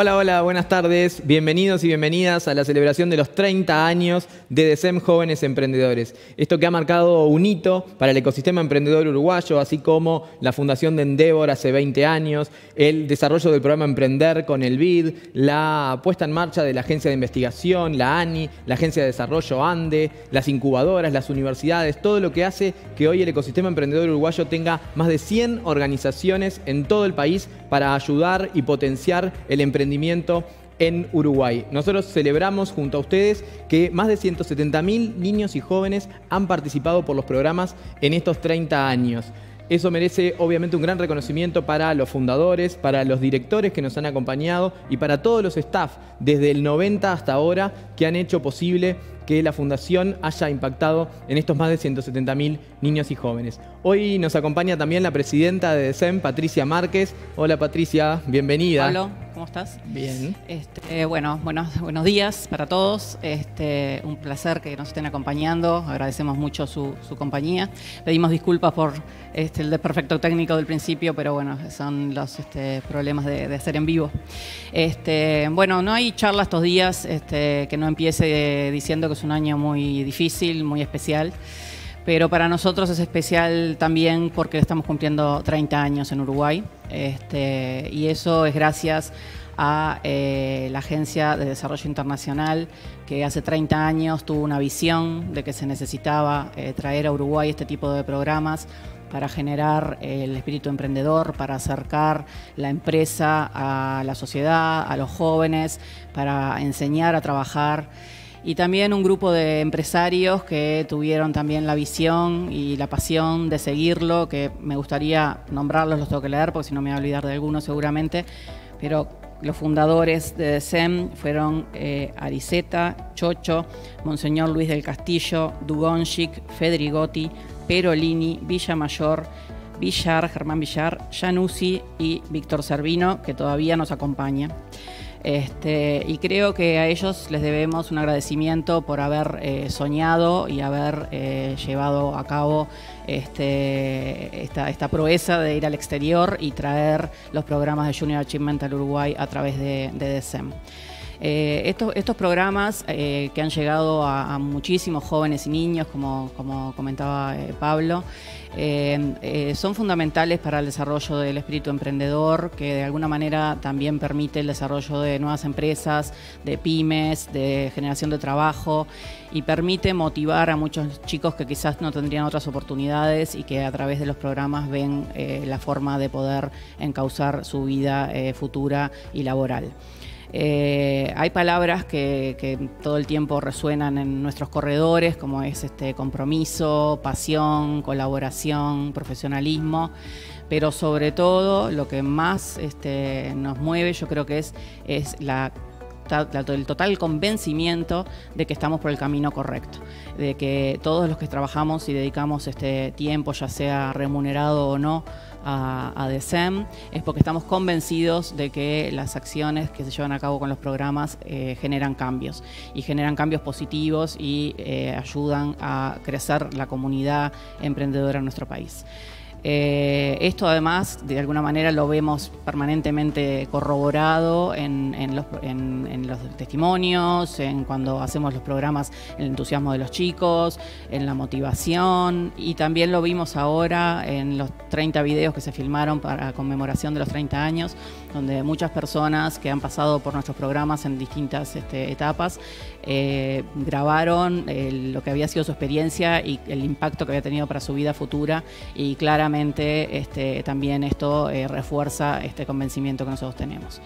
Hola, hola, buenas tardes. Bienvenidos y bienvenidas a la celebración de los 30 años de DECEM Jóvenes Emprendedores. Esto que ha marcado un hito para el ecosistema emprendedor uruguayo, así como la fundación de Endeavor hace 20 años, el desarrollo del programa Emprender con el BID, la puesta en marcha de la Agencia de Investigación, la ANI, la Agencia de Desarrollo ANDE, las incubadoras, las universidades, todo lo que hace que hoy el ecosistema emprendedor uruguayo tenga más de 100 organizaciones en todo el país para ayudar y potenciar el emprendimiento en Uruguay. Nosotros celebramos junto a ustedes que más de 170.000 niños y jóvenes han participado por los programas en estos 30 años. Eso merece obviamente un gran reconocimiento para los fundadores, para los directores que nos han acompañado y para todos los staff desde el 90 hasta ahora que han hecho posible que la fundación haya impactado en estos más de 170.000 niños y jóvenes. Hoy nos acompaña también la presidenta de DECEM, Patricia Márquez. Hola Patricia, bienvenida. Hola, ¿cómo estás? Bien. Este, bueno, buenos, buenos días para todos. Este, un placer que nos estén acompañando. Agradecemos mucho su, compañía. Pedimos disculpas por este, el desperfecto técnico del principio, pero bueno, son los este, problemas de, hacer en vivo. Este, bueno, no hay charla estos días este, que no empiece diciendo que es un año muy difícil, muy especial, pero para nosotros es especial también porque estamos cumpliendo 30 años en Uruguay este, y eso es gracias a eh, la Agencia de Desarrollo Internacional, que hace 30 años tuvo una visión de que se necesitaba eh, traer a Uruguay este tipo de programas para generar el espíritu emprendedor, para acercar la empresa a la sociedad, a los jóvenes, para enseñar a trabajar y también un grupo de empresarios que tuvieron también la visión y la pasión de seguirlo, que me gustaría nombrarlos, los tengo que leer porque si no me voy a olvidar de algunos seguramente, pero los fundadores de DECEM fueron eh, Chocho, Monseñor Luis del Castillo, Dugonchik, Federigotti, Perolini, Villa Mayor, Villar, Germán Villar, Januzzi y Víctor Servino, que todavía nos acompaña. Este, y creo que a ellos les debemos un agradecimiento por haber eh, soñado y haber eh, llevado a cabo este, esta, proeza de ir al exterior y traer los programas de Junior Achievement al Uruguay a través de, de DECEM. Eh, estos, programas que han llegado a, muchísimos jóvenes y niños, como, comentaba Pablo, eh, eh, son fundamentales para el desarrollo del espíritu emprendedor, que de alguna manera también permite el desarrollo de nuevas empresas, de pymes, de generación de trabajo y permite motivar a muchos chicos que quizás no tendrían otras oportunidades y que a través de los programas ven eh, la forma de poder encauzar su vida futura y laboral. Eh, hay palabras que, todo el tiempo resuenan en nuestros corredores, como es este compromiso, pasión, colaboración, profesionalismo, pero sobre todo lo que más este, nos mueve, yo creo que es, la el total convencimiento de que estamos por el camino correcto, de que todos los que trabajamos y dedicamos este tiempo, ya sea remunerado o no, a, DECEM es porque estamos convencidos de que las acciones que se llevan a cabo con los programas eh, generan cambios y generan cambios positivos y eh, ayudan a crecer la comunidad emprendedora en nuestro país. Eh, esto además, de alguna manera, lo vemos permanentemente corroborado en, los, testimonios, en cuando hacemos los programas, el entusiasmo de los chicos, en la motivación y también lo vimos ahora en los 30 videos que se filmaron para conmemoración de los 30 años, donde muchas personas que han pasado por nuestros programas en distintas este, etapas eh, grabaron eh, lo que había sido su experiencia y el impacto que había tenido para su vida futura y claramente este, también esto eh, refuerza este convencimiento que nosotros tenemos.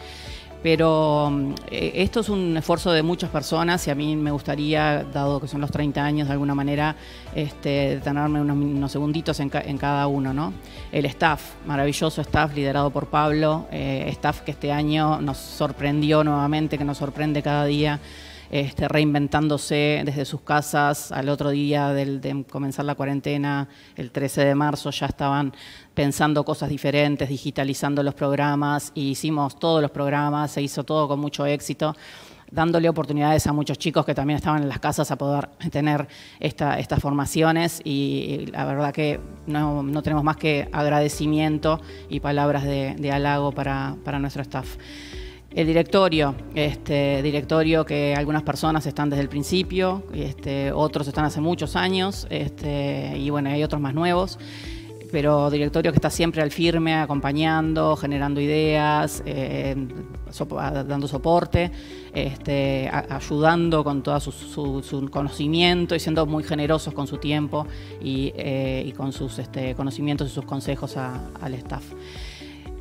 Pero mm, esto es un esfuerzo de muchas personas y a mí me gustaría, dado que son los 30 años, de alguna manera este, detenerme unos, segunditos en, cada uno. ¿no? El staff, maravilloso staff liderado por Pablo, staff que este año nos sorprendió nuevamente, que nos sorprende cada día este, reinventándose desde sus casas. Al otro día de comenzar la cuarentena, el 13 de marzo, ya estaban pensando cosas diferentes, digitalizando los programas, y hicimos todos los programas, se hizo todo con mucho éxito dándole oportunidades a muchos chicos que también estaban en las casas a poder tener estas formaciones y, la verdad que no, tenemos más que agradecimiento y palabras de, halago para nuestro staff. El directorio, este directorio que algunas personas están desde el principio, este, otros están hace muchos años, este, y bueno, hay otros más nuevos pero directorio que está siempre al firme, acompañando, generando ideas, eh, dando soporte, ayudando con todo su, conocimiento y siendo muy generosos con su tiempo y, eh, con sus conocimientos y sus consejos al staff.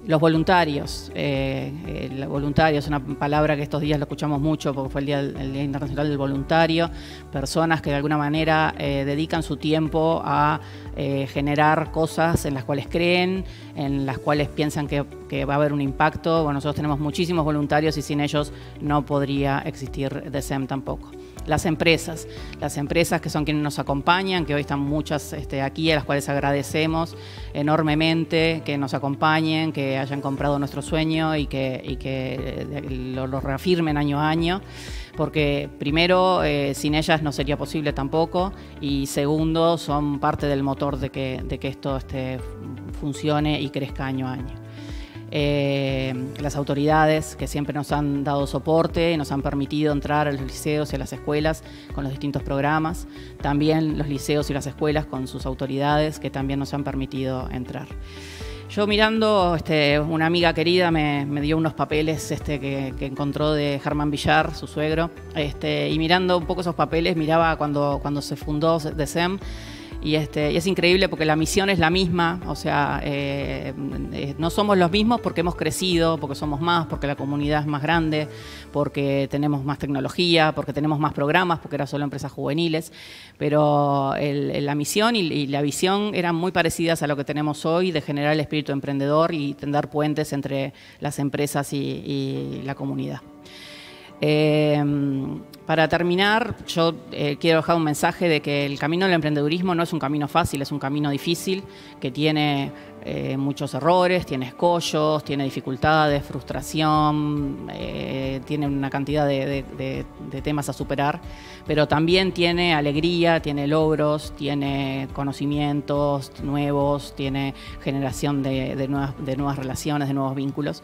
Los voluntarios. Eh, el voluntario es una palabra que estos días lo escuchamos mucho porque fue el Día, Día Internacional del Voluntario. Personas que de alguna manera eh, dedican su tiempo a eh, generar cosas en las cuales creen, en las cuales piensan que, que, va a haber un impacto. Bueno, nosotros tenemos muchísimos voluntarios y sin ellos no podría existir DECEM tampoco las empresas, las empresas que son quienes nos acompañan, que hoy están muchas este, aquí, a las cuales agradecemos enormemente que nos acompañen, que hayan comprado nuestro sueño y que, que eh, lo, reafirmen año a año porque primero eh, sin ellas no sería posible tampoco y segundo son parte del motor de que, de que esto este, funcione y crezca año a año. Eh, las autoridades que siempre nos han dado soporte nos han permitido entrar a los liceos y a las escuelas con los distintos programas, también los liceos y las escuelas con sus autoridades que también nos han permitido entrar. Yo mirando, este, una amiga querida me, dio unos papeles este, que, encontró de Germán Villar, su suegro, este, y mirando un poco esos papeles, miraba cuando, cuando se fundó DECEM, y, este, es increíble porque la misión es la misma, o sea, eh, eh, no somos los mismos porque hemos crecido, porque somos más, porque la comunidad es más grande, porque tenemos más tecnología, porque tenemos más programas, porque era solo empresas juveniles, pero la misión y, la visión eran muy parecidas a lo que tenemos hoy de generar el espíritu emprendedor y tender puentes entre las empresas y la comunidad. Em, para terminar, yo eh, quiero dejar un mensaje de que el camino del emprendedurismo no es un camino fácil, es un camino difícil, que tiene eh, muchos errores, tiene escollos, tiene dificultades, frustración, eh, tiene una cantidad de, temas a superar, pero también tiene alegría, tiene logros, tiene conocimientos nuevos, tiene generación de nuevas relaciones, de nuevos vínculos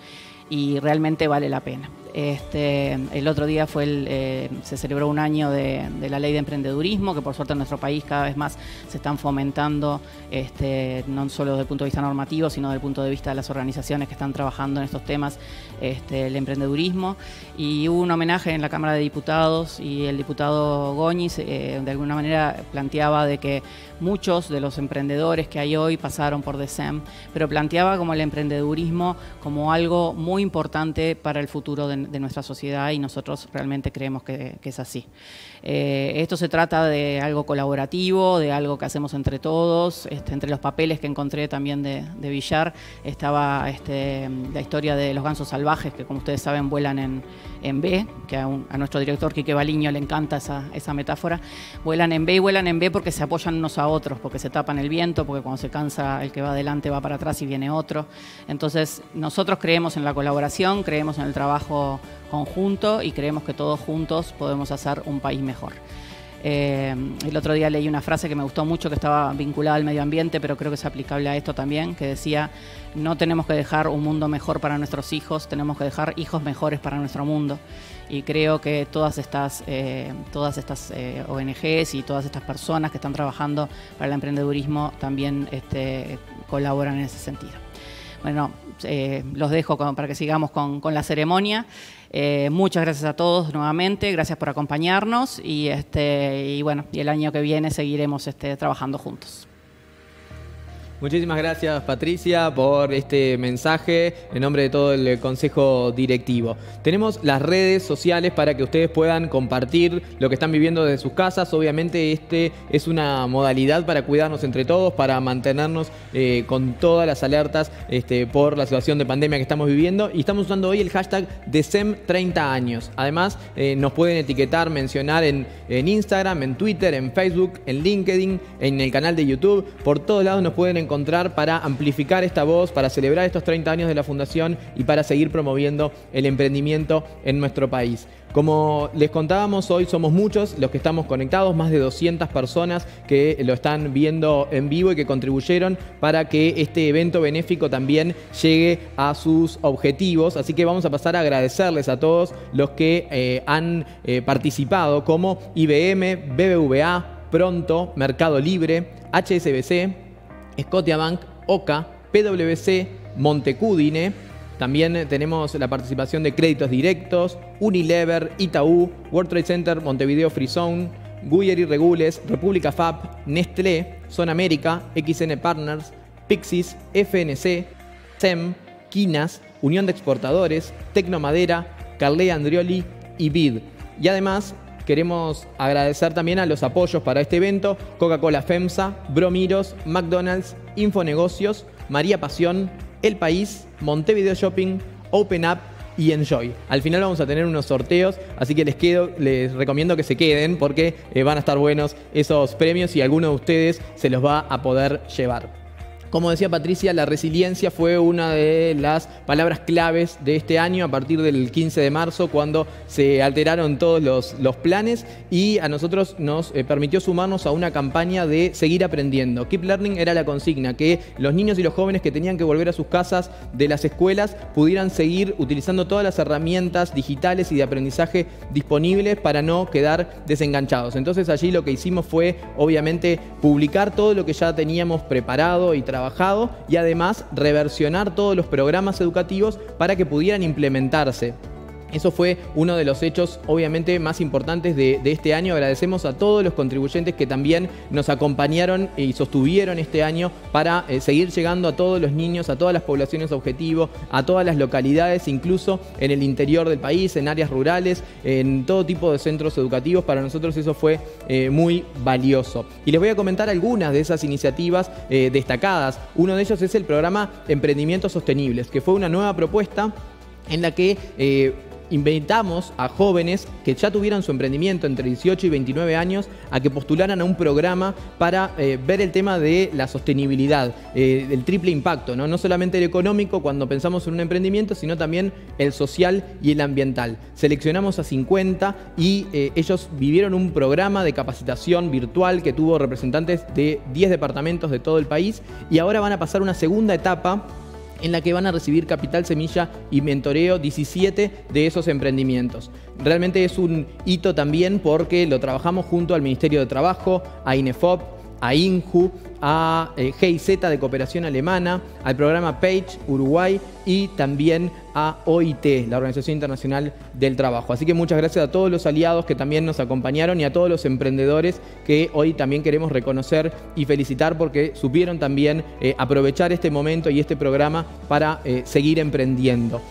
y realmente vale la pena. Este, el otro día fue eh, se celebró un año de, la ley de emprendedurismo, que por suerte en nuestro país cada vez más se están fomentando, este, no solo desde el punto de vista normativo, sino desde el punto de vista de las organizaciones que están trabajando en estos temas, este, el emprendedurismo. Y hubo un homenaje en la Cámara de Diputados y el diputado Goñis eh, de alguna manera planteaba de que muchos de los emprendedores que hay hoy pasaron por DECEM, pero planteaba como el emprendedurismo como algo muy importante para el futuro de, de nuestra sociedad y nosotros realmente creemos que, es así. Eh, esto se trata de algo colaborativo, de algo que hacemos entre todos. Este, entre los papeles que encontré también de, Villar estaba este, la historia de los gansos salvajes, que como ustedes saben vuelan en, en B, que a, nuestro director Quique Baliño le encanta esa, esa metáfora. Vuelan en B y vuelan en B porque se apoyan unos a otros, porque se tapan el viento, porque cuando se cansa el que va adelante va para atrás y viene otro. Entonces nosotros creemos en la colaboración, creemos en el trabajo conjunto y creemos que todos juntos podemos hacer un país mejor. Eh, el otro día leí una frase que me gustó mucho, que estaba vinculada al medio ambiente, pero creo que es aplicable a esto también, que decía, no tenemos que dejar un mundo mejor para nuestros hijos, tenemos que dejar hijos mejores para nuestro mundo. Y creo que todas estas, eh, todas estas eh, ONGs y todas estas personas que están trabajando para el emprendedurismo también este, colaboran en ese sentido. Bueno, los dejo para que sigamos con, con la ceremonia. Eh, muchas gracias a todos nuevamente, gracias por acompañarnos y, este, y bueno, y el año que viene seguiremos este, trabajando juntos. Muchísimas gracias Patricia por este mensaje en nombre de todo el Consejo Directivo. Tenemos las redes sociales para que ustedes puedan compartir lo que están viviendo desde sus casas. Obviamente este es una modalidad para cuidarnos entre todos, para mantenernos eh, con todas las alertas este, por la situación de pandemia que estamos viviendo. Y estamos usando hoy el hashtag DECEM30 años. Además eh, nos pueden etiquetar, mencionar en, en Instagram, en Twitter, en Facebook, en LinkedIn, en el canal de YouTube. Por todos lados nos pueden encontrar encontrar para amplificar esta voz, para celebrar estos 30 años de la Fundación y para seguir promoviendo el emprendimiento en nuestro país. Como les contábamos, hoy somos muchos los que estamos conectados, más de 200 personas que lo están viendo en vivo y que contribuyeron para que este evento benéfico también llegue a sus objetivos. Así que vamos a pasar a agradecerles a todos los que eh, han eh, participado, como IBM, BBVA, Pronto, Mercado Libre, HSBC, Scotiabank, OCA, PwC, Montecudine. También tenemos la participación de Créditos Directos, Unilever, Itaú, World Trade Center, Montevideo Free Zone, Guyer y Regules, República Fab, Nestlé, Zona América, XN Partners, Pixis, FNC, SEM, Quinas, Unión de Exportadores, Tecnomadera, Carle Andrioli y BID. Y además Queremos agradecer también a los apoyos para este evento, Coca-Cola FEMSA, Bromiros, McDonald's, Infonegocios, María Pasión, El País, Montevideo Shopping, Open Up y Enjoy. Al final vamos a tener unos sorteos, así que les, quedo, les recomiendo que se queden porque eh, van a estar buenos esos premios y alguno de ustedes se los va a poder llevar. Como decía Patricia, la resiliencia fue una de las palabras claves de este año a partir del 15 de marzo, cuando se alteraron todos los, planes y a nosotros nos eh, permitió sumarnos a una campaña de seguir aprendiendo. Keep Learning era la consigna, que los niños y los jóvenes que tenían que volver a sus casas de las escuelas pudieran seguir utilizando todas las herramientas digitales y de aprendizaje disponibles para no quedar desenganchados. Entonces allí lo que hicimos fue, obviamente, publicar todo lo que ya teníamos preparado y trabajado y además reversionar todos los programas educativos para que pudieran implementarse. Eso fue uno de los hechos obviamente más importantes de, este año. Agradecemos a todos los contribuyentes que también nos acompañaron y sostuvieron este año para eh, seguir llegando a todos los niños, a todas las poblaciones objetivo, a todas las localidades, incluso en el interior del país, en áreas rurales, en todo tipo de centros educativos. Para nosotros eso fue eh, muy valioso. Y les voy a comentar algunas de esas iniciativas eh, destacadas. Uno de ellos es el programa Emprendimientos Sostenibles, que fue una nueva propuesta en la que invitamos a jóvenes que ya tuvieran su emprendimiento entre 18 y 29 años a que postularan a un programa para eh, ver el tema de la sostenibilidad, eh, del triple impacto, ¿no? no solamente el económico cuando pensamos en un emprendimiento, sino también el social y el ambiental. Seleccionamos a 50 y eh, ellos vivieron un programa de capacitación virtual que tuvo representantes de 10 departamentos de todo el país y ahora van a pasar una segunda etapa en la que van a recibir capital semilla y mentoreo 17 de esos emprendimientos. Realmente es un hito también porque lo trabajamos junto al Ministerio de Trabajo, a INEFOP, a INJU, a eh, GIZ de Cooperación Alemana, al programa PAGE Uruguay y también a OIT, la Organización Internacional del Trabajo. Así que muchas gracias a todos los aliados que también nos acompañaron y a todos los emprendedores que hoy también queremos reconocer y felicitar porque supieron también eh, aprovechar este momento y este programa para eh, seguir emprendiendo.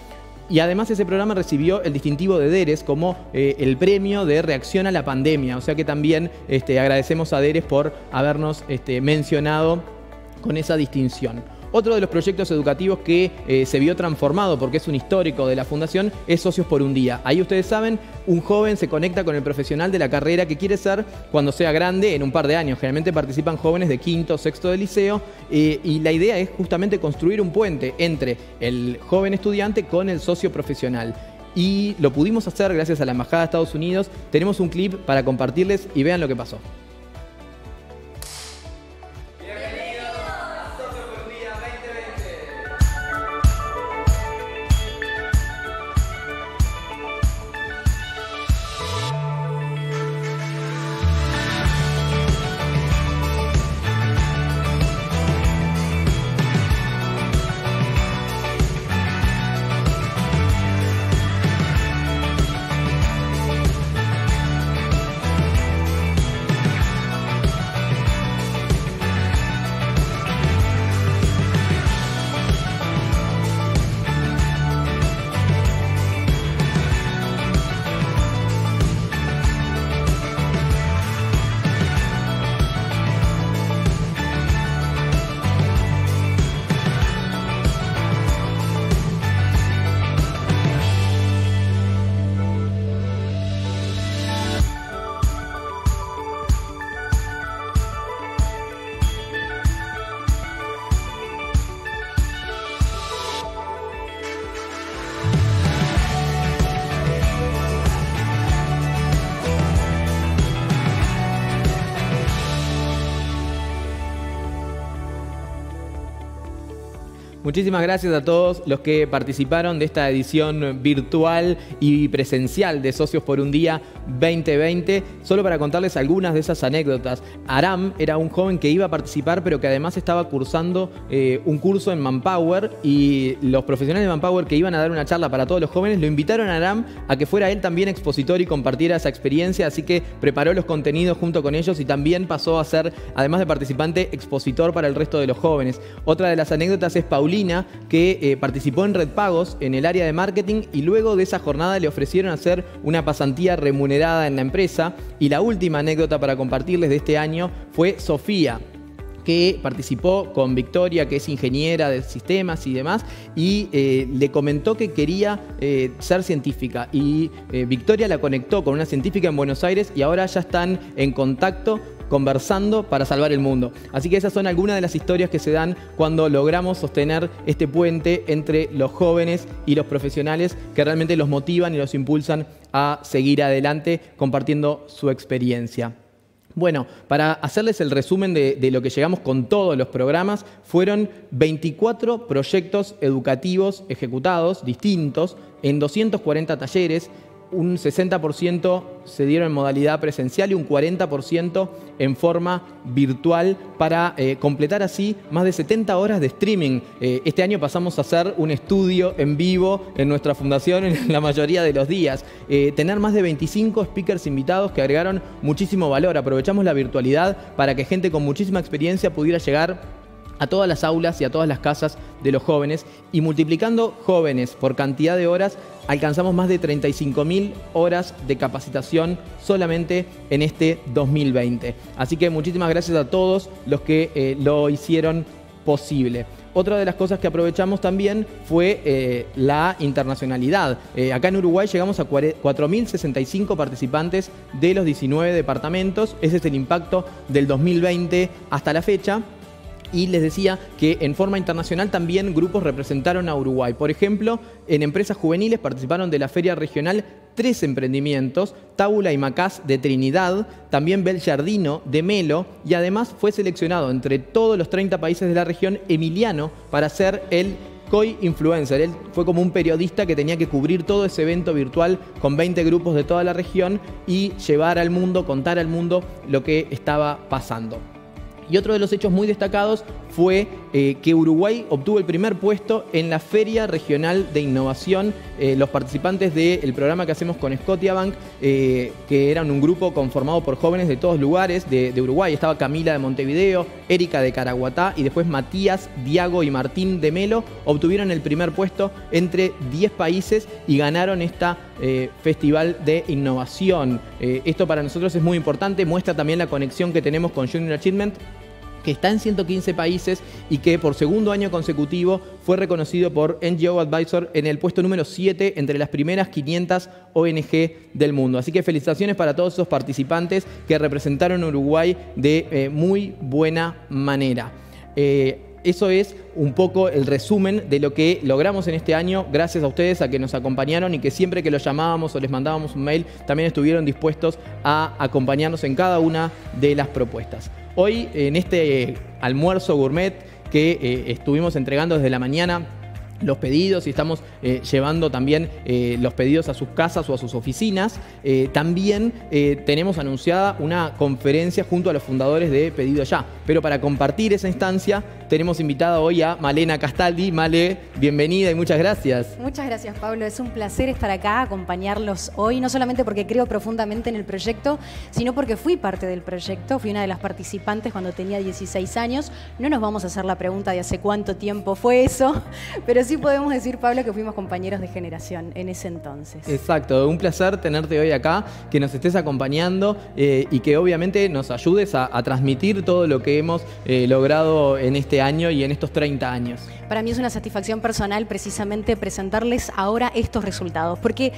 Y además ese programa recibió el distintivo de DERES como eh, el premio de reacción a la pandemia. O sea que también este, agradecemos a DERES por habernos este, mencionado con esa distinción. Otro de los proyectos educativos que eh, se vio transformado, porque es un histórico de la fundación, es Socios por un Día. Ahí ustedes saben, un joven se conecta con el profesional de la carrera que quiere ser cuando sea grande en un par de años. Generalmente participan jóvenes de quinto, sexto de liceo eh, y la idea es justamente construir un puente entre el joven estudiante con el socio profesional y lo pudimos hacer gracias a la Embajada de Estados Unidos. Tenemos un clip para compartirles y vean lo que pasó. Muchísimas gracias a todos los que participaron de esta edición virtual y presencial de Socios por un Día 2020. Solo para contarles algunas de esas anécdotas. Aram era un joven que iba a participar, pero que además estaba cursando eh, un curso en Manpower y los profesionales de Manpower que iban a dar una charla para todos los jóvenes lo invitaron a Aram a que fuera él también expositor y compartiera esa experiencia, así que preparó los contenidos junto con ellos y también pasó a ser, además de participante, expositor para el resto de los jóvenes. Otra de las anécdotas es Paulina, que eh, participó en Red Pagos en el área de marketing y luego de esa jornada le ofrecieron hacer una pasantía remunerada en la empresa. Y la última anécdota para compartirles de este año fue Sofía, que participó con Victoria, que es ingeniera de sistemas y demás, y eh, le comentó que quería eh, ser científica. Y Victoria la conectó con una científica en Buenos Aires y ahora ya están en contacto conversando para salvar el mundo. Así que esas son algunas de las historias que se dan cuando logramos sostener este puente entre los jóvenes y los profesionales que realmente los motivan y los impulsan a seguir adelante compartiendo su experiencia. Bueno, para hacerles el resumen de, lo que llegamos con todos los programas, fueron 24 proyectos educativos ejecutados, distintos, en 240 talleres, un 60% se dieron en modalidad presencial y un 40% en forma virtual para eh, completar así más de 70 horas de streaming. Eh, este año pasamos a hacer un estudio en vivo en nuestra fundación en la mayoría de los días. Eh, tener más de 25 speakers invitados que agregaron muchísimo valor. Aprovechamos la virtualidad para que gente con muchísima experiencia pudiera llegar a todas las aulas y a todas las casas de los jóvenes y multiplicando jóvenes por cantidad de horas alcanzamos más de 35.000 horas de capacitación solamente en este 2020. Así que muchísimas gracias a todos los que eh, lo hicieron posible. Otra de las cosas que aprovechamos también fue eh, la internacionalidad. Eh, acá en Uruguay llegamos a 4.065 participantes de los 19 departamentos. Ese es el impacto del 2020 hasta la fecha y les decía que en forma internacional también grupos representaron a Uruguay. Por ejemplo, en empresas juveniles participaron de la feria regional tres emprendimientos, Tábula y Macás de Trinidad, también Jardino de Melo y además fue seleccionado entre todos los 30 países de la región Emiliano para ser el COI Influencer. Él fue como un periodista que tenía que cubrir todo ese evento virtual con 20 grupos de toda la región y llevar al mundo, contar al mundo lo que estaba pasando. Y otro de los hechos muy destacados fue eh, que Uruguay obtuvo el primer puesto en la Feria Regional de Innovación. Eh, los participantes del programa que hacemos con Scotiabank, eh, que eran un grupo conformado por jóvenes de todos lugares de, Uruguay. Estaba Camila de Montevideo, Erika de Caraguatá y después Matías, Diago y Martín de Melo, obtuvieron el primer puesto entre 10 países y ganaron esta Festival de Innovación. esto para nosotros es muy importante, muestra también la conexión que tenemos con Junior Achievement que está en 115 países y que por segundo año consecutivo fue reconocido por NGO Advisor en el puesto número 7 entre las primeras 500 ONG del mundo. Así que felicitaciones para todos esos participantes que representaron a Uruguay de eh, muy buena manera. Eh, eso es un poco el resumen de lo que logramos en este año, gracias a ustedes a que nos acompañaron y que siempre que los llamábamos o les mandábamos un mail, también estuvieron dispuestos a acompañarnos en cada una de las propuestas. Hoy, en este almuerzo gourmet que eh, estuvimos entregando desde la mañana, los pedidos y estamos eh, llevando también eh, los pedidos a sus casas o a sus oficinas. también tenemos anunciada una conferencia junto a los fundadores de Pedido Ya. Pero para compartir esa instancia tenemos invitada hoy a Malena Castaldi. Male, bienvenida y muchas gracias. Muchas gracias, Pablo. Es un placer estar acá, acompañarlos hoy, no solamente porque creo profundamente en el proyecto, sino porque fui parte del proyecto, fui una de las participantes cuando tenía 16 años. No nos vamos a hacer la pregunta de hace cuánto tiempo fue eso, pero sí podemos decir, Pablo, que fuimos compañeros de generación en ese entonces. Exacto, un placer tenerte hoy acá, que nos estés acompañando eh, y que obviamente nos ayudes a, transmitir todo lo que hemos eh, logrado en este año y en estos 30 años. Para mí es una satisfacción personal precisamente presentarles ahora estos resultados, porque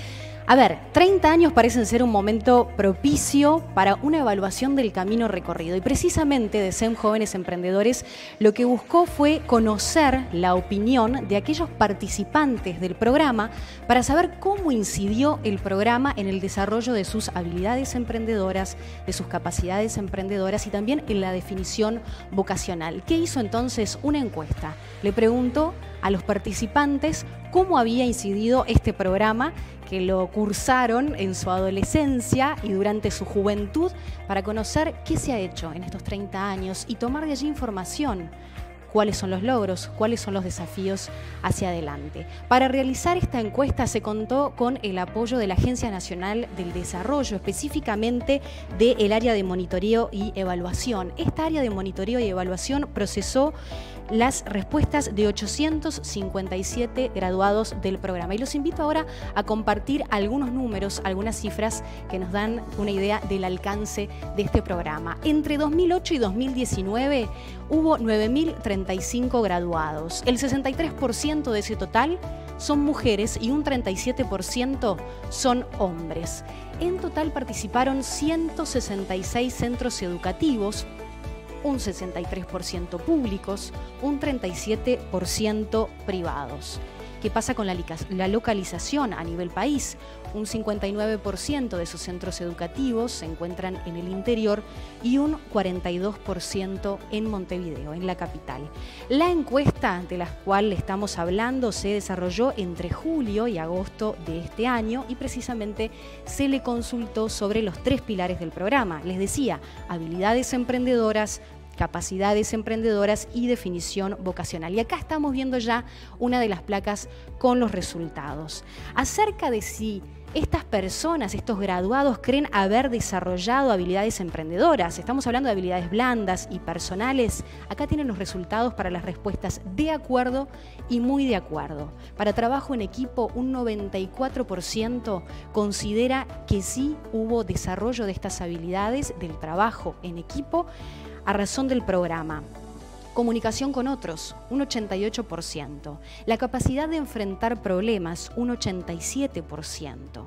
a ver, 30 años parecen ser un momento propicio para una evaluación del camino recorrido y precisamente de SEM Jóvenes Emprendedores lo que buscó fue conocer la opinión de aquellos participantes del programa para saber cómo incidió el programa en el desarrollo de sus habilidades emprendedoras, de sus capacidades emprendedoras y también en la definición vocacional. ¿Qué hizo entonces una encuesta? Le preguntó a los participantes cómo había incidido este programa que lo cursaron en su adolescencia y durante su juventud para conocer qué se ha hecho en estos 30 años y tomar de allí información cuáles son los logros, cuáles son los desafíos hacia adelante. Para realizar esta encuesta se contó con el apoyo de la Agencia Nacional del Desarrollo, específicamente del área de monitoreo y evaluación. Esta área de monitoreo y evaluación procesó las respuestas de 857 graduados del programa. Y los invito ahora a compartir algunos números, algunas cifras que nos dan una idea del alcance de este programa. Entre 2008 y 2019 hubo 9.035 graduados. El 63% de ese total son mujeres y un 37% son hombres. En total participaron 166 centros educativos, un 63% públicos, un 37% privados. ¿Qué pasa con la, localización a nivel país? Un 59% de sus centros educativos se encuentran en el interior y un 42% en Montevideo, en la capital. La encuesta de la cual estamos hablando se desarrolló entre julio y agosto de este año y precisamente se le consultó sobre los tres pilares del programa. Les decía, habilidades emprendedoras, capacidades emprendedoras y definición vocacional. Y acá estamos viendo ya una de las placas con los resultados. Acerca de si estas personas, estos graduados, creen haber desarrollado habilidades emprendedoras. Estamos hablando de habilidades blandas y personales. Acá tienen los resultados para las respuestas de acuerdo y muy de acuerdo. Para trabajo en equipo, un 94% considera que sí hubo desarrollo de estas habilidades del trabajo en equipo a razón del programa. Comunicación con otros, un 88%. La capacidad de enfrentar problemas, un 87%.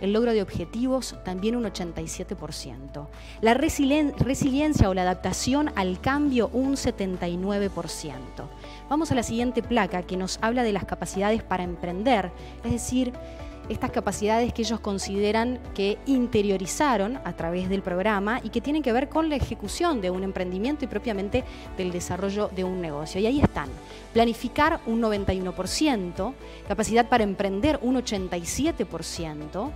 El logro de objetivos, también un 87%. La resiliencia o la adaptación al cambio, un 79%. Vamos a la siguiente placa que nos habla de las capacidades para emprender, es decir, estas capacidades que ellos consideran que interiorizaron a través del programa y que tienen que ver con la ejecución de un emprendimiento y propiamente del desarrollo de un negocio. Y ahí están. Planificar un 91%, capacidad para emprender un 87%,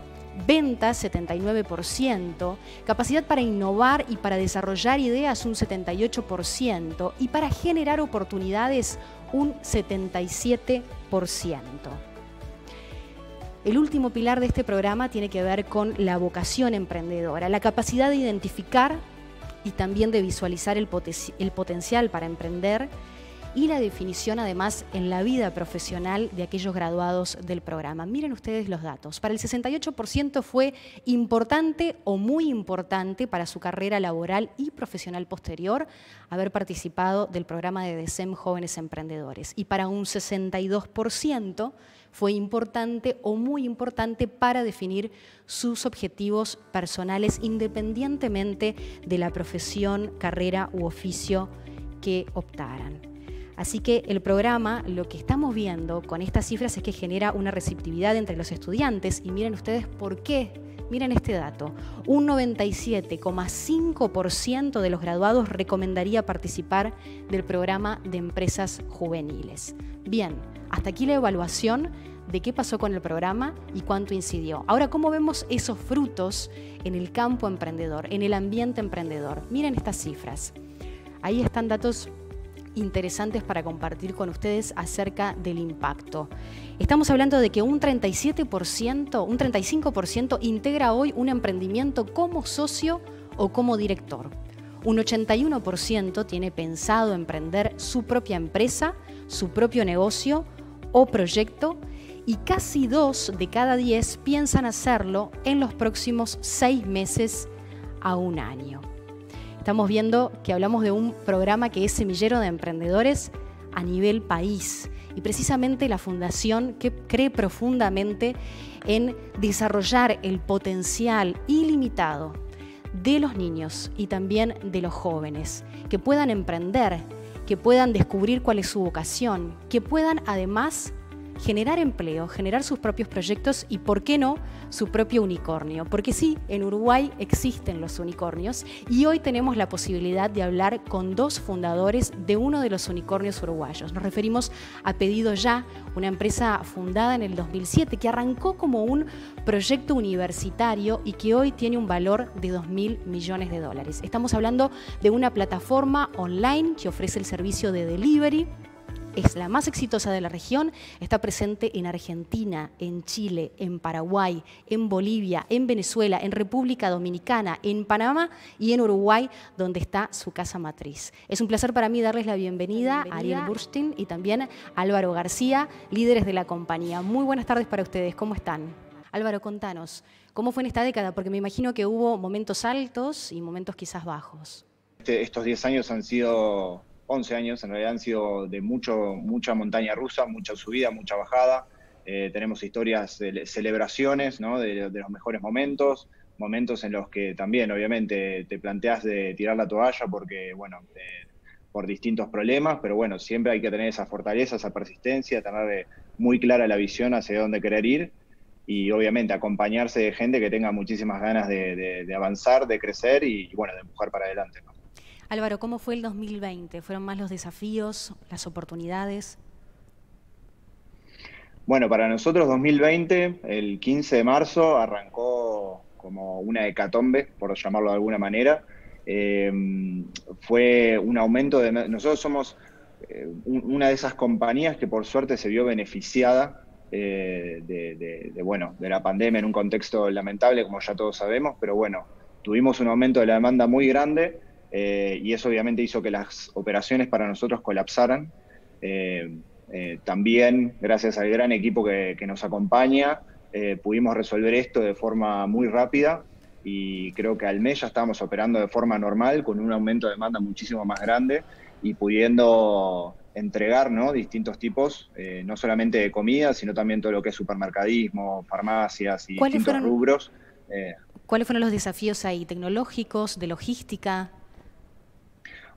ventas 79%, capacidad para innovar y para desarrollar ideas un 78% y para generar oportunidades un 77%. El último pilar de este programa tiene que ver con la vocación emprendedora, la capacidad de identificar y también de visualizar el, potencial para emprender y la definición además en la vida profesional de aquellos graduados del programa. Miren ustedes los datos. Para el 68% fue importante o muy importante para su carrera laboral y profesional posterior haber participado del programa de DECEM Jóvenes Emprendedores. Y para un 62% fue importante o muy importante para definir sus objetivos personales independientemente de la profesión, carrera u oficio que optaran. Así que el programa, lo que estamos viendo con estas cifras es que genera una receptividad entre los estudiantes y miren ustedes por qué. Miren este dato, un 97,5% de los graduados recomendaría participar del programa de empresas juveniles. Bien, hasta aquí la evaluación de qué pasó con el programa y cuánto incidió. Ahora, ¿cómo vemos esos frutos en el campo emprendedor, en el ambiente emprendedor? Miren estas cifras. Ahí están datos interesantes para compartir con ustedes acerca del impacto. Estamos hablando de que un 37%, un 35% integra hoy un emprendimiento como socio o como director. Un 81% tiene pensado emprender su propia empresa, su propio negocio o proyecto y casi dos de cada diez piensan hacerlo en los próximos seis meses a un año. Estamos viendo que hablamos de un programa que es semillero de emprendedores a nivel país y precisamente la fundación que cree profundamente en desarrollar el potencial ilimitado de los niños y también de los jóvenes, que puedan emprender, que puedan descubrir cuál es su vocación, que puedan además generar empleo, generar sus propios proyectos y, ¿por qué no?, su propio unicornio. Porque sí, en Uruguay existen los unicornios y hoy tenemos la posibilidad de hablar con dos fundadores de uno de los unicornios uruguayos. Nos referimos a Pedido Ya, una empresa fundada en el 2007 que arrancó como un proyecto universitario y que hoy tiene un valor de 2 mil millones de dólares. Estamos hablando de una plataforma online que ofrece el servicio de delivery es la más exitosa de la región, está presente en Argentina, en Chile, en Paraguay, en Bolivia, en Venezuela, en República Dominicana, en Panamá y en Uruguay, donde está su casa matriz. Es un placer para mí darles la bienvenida, a Ariel Burstein y también a Álvaro García, líderes de la compañía. Muy buenas tardes para ustedes, ¿cómo están? Álvaro, contanos, ¿cómo fue en esta década? Porque me imagino que hubo momentos altos y momentos quizás bajos. Este, estos 10 años han sido 11 años, en realidad han sido de mucho, mucha montaña rusa, mucha subida, mucha bajada. Eh, tenemos historias de celebraciones ¿no? de, los mejores momentos, momentos en los que también obviamente te planteas de tirar la toalla porque, bueno, eh, por distintos problemas, pero bueno, siempre hay que tener esa fortaleza, esa persistencia, tener muy clara la visión hacia dónde querer ir y obviamente acompañarse de gente que tenga muchísimas ganas de, avanzar, de crecer y, bueno, de empujar para adelante. Álvaro, ¿cómo fue el 2020? ¿Fueron más los desafíos, las oportunidades? Bueno, para nosotros 2020, el 15 de marzo, arrancó como una hecatombe, por llamarlo de alguna manera. Em, fue un aumento de... Nosotros somos eh, una de esas compañías que por suerte se vio beneficiada eh, de, bueno, de la pandemia en un contexto lamentable, como ya todos sabemos, pero bueno, tuvimos un aumento de la demanda muy grande eh, y eso obviamente hizo que las operaciones para nosotros colapsaran. Eh, eh, también, gracias al gran equipo que, nos acompaña, pudimos resolver esto de forma muy rápida y creo que al mes ya estábamos operando de forma normal, con un aumento de demanda muchísimo más grande y pudiendo entregar ¿no? distintos tipos, no solamente de comida, sino también todo lo que es supermercadismo, farmacias y distintos rubros. ¿Cuáles fueron los desafíos ahí? ¿Tecnológicos, de logística?